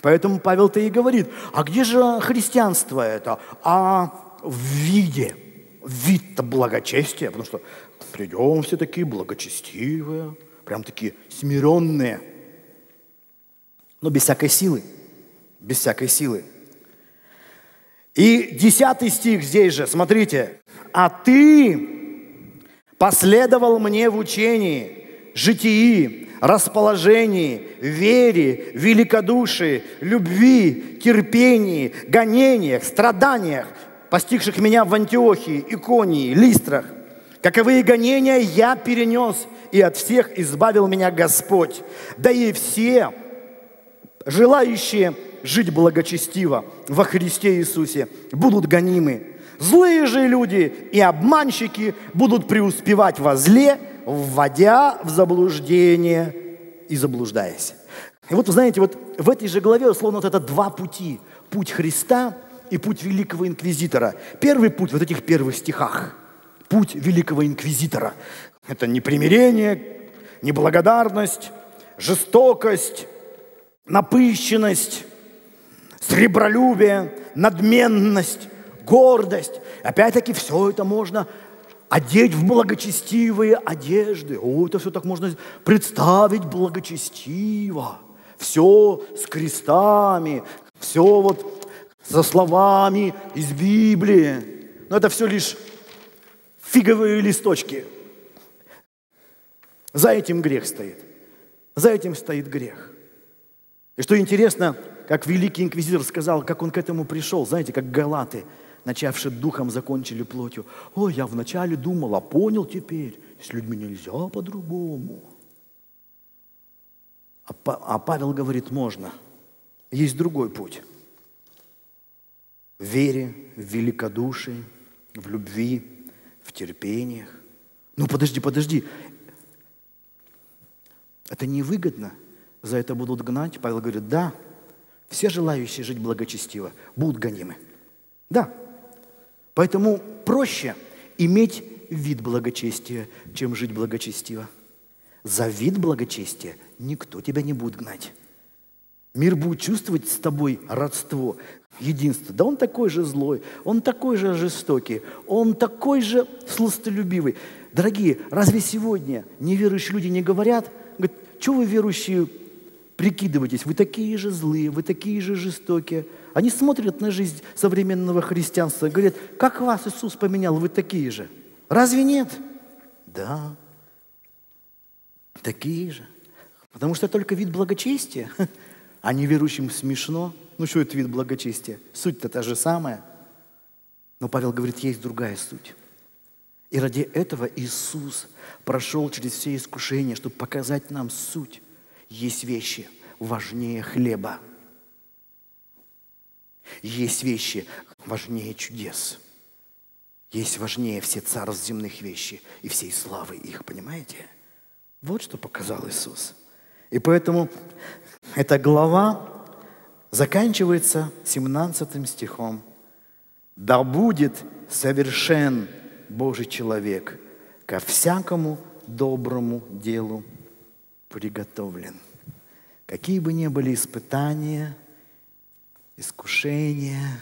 Поэтому Павел-то и говорит, а где же христианство это? А в виде, вид-то благочестия, потому что придем все такие благочестивые, прям такие смиренные, но без всякой силы, без всякой силы. И десятый стих здесь же, смотрите. «А ты последовал мне в учении, житии, расположении, вере, великодушии, любви, терпении, гонениях, страданиях, постигших меня в Антиохии, Иконии, Листрах, Каковые гонения я перенес, и от всех избавил меня Господь. Да и все, желающие жить благочестиво во Христе Иисусе, будут гонимы. Злые же люди и обманщики будут преуспевать во зле, вводя в заблуждение и заблуждаясь. И вот, вы знаете, вот в этой же главе, условно, вот это два пути. Путь Христа и путь Великого Инквизитора. Первый путь вот этих первых стихах – путь великого инквизитора. Это непримирение, неблагодарность, жестокость, напыщенность, сребролюбие, надменность, гордость. Опять-таки все это можно одеть в благочестивые одежды. О, это все так можно представить благочестиво. Все с крестами, все вот со словами из Библии. Но это все лишь фиговые листочки. За этим грех стоит. За этим стоит грех. И что интересно, как великий инквизитор сказал, как он к этому пришел, знаете, как галаты, начавшие духом, закончили плотью. Ой, я вначале думал, а понял теперь, с людьми нельзя по-другому. А, а Павел говорит, можно. Есть другой путь. В вере, в великодушии, в любви, в терпениях. Ну подожди, подожди. Это невыгодно. За это будут гнать. Павел говорит, да, все желающие жить благочестиво будут гонимы. Да. Поэтому проще иметь вид благочестия, чем жить благочестиво. За вид благочестия никто тебя не будет гнать. Мир будет чувствовать с тобой родство, единство. Да он такой же злой, он такой же жестокий, он такой же сластолюбивый. Дорогие, разве сегодня неверующие люди не говорят, говорят, что вы верующие прикидываетесь, вы такие же злые, вы такие же жестокие. Они смотрят на жизнь современного христианства и говорят, как вас Иисус поменял, вы такие же. Разве нет? Да, такие же. Потому что только вид благочестия, а неверующим смешно. Ну что это вид благочестия? Суть-то та же самая. Но Павел говорит, есть другая суть. И ради этого Иисус прошел через все искушения, чтобы показать нам суть. Есть вещи важнее хлеба. Есть вещи важнее чудес. Есть важнее все царств земных вещей и всей славы их, понимаете? Вот что показал Иисус. И поэтому эта глава заканчивается 17 стихом. «Да будет совершен Божий человек ко всякому доброму делу приготовлен». Какие бы ни были испытания, искушения,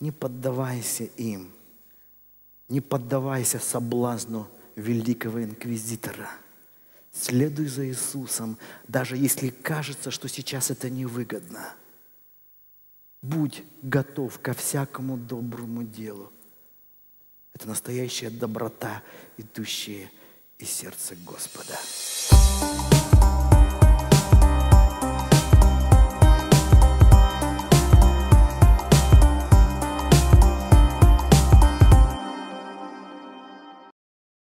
не поддавайся им, не поддавайся соблазну великого инквизитора. Следуй за Иисусом, даже если кажется, что сейчас это невыгодно. Будь готов ко всякому доброму делу. Это настоящая доброта, идущая из сердца Господа.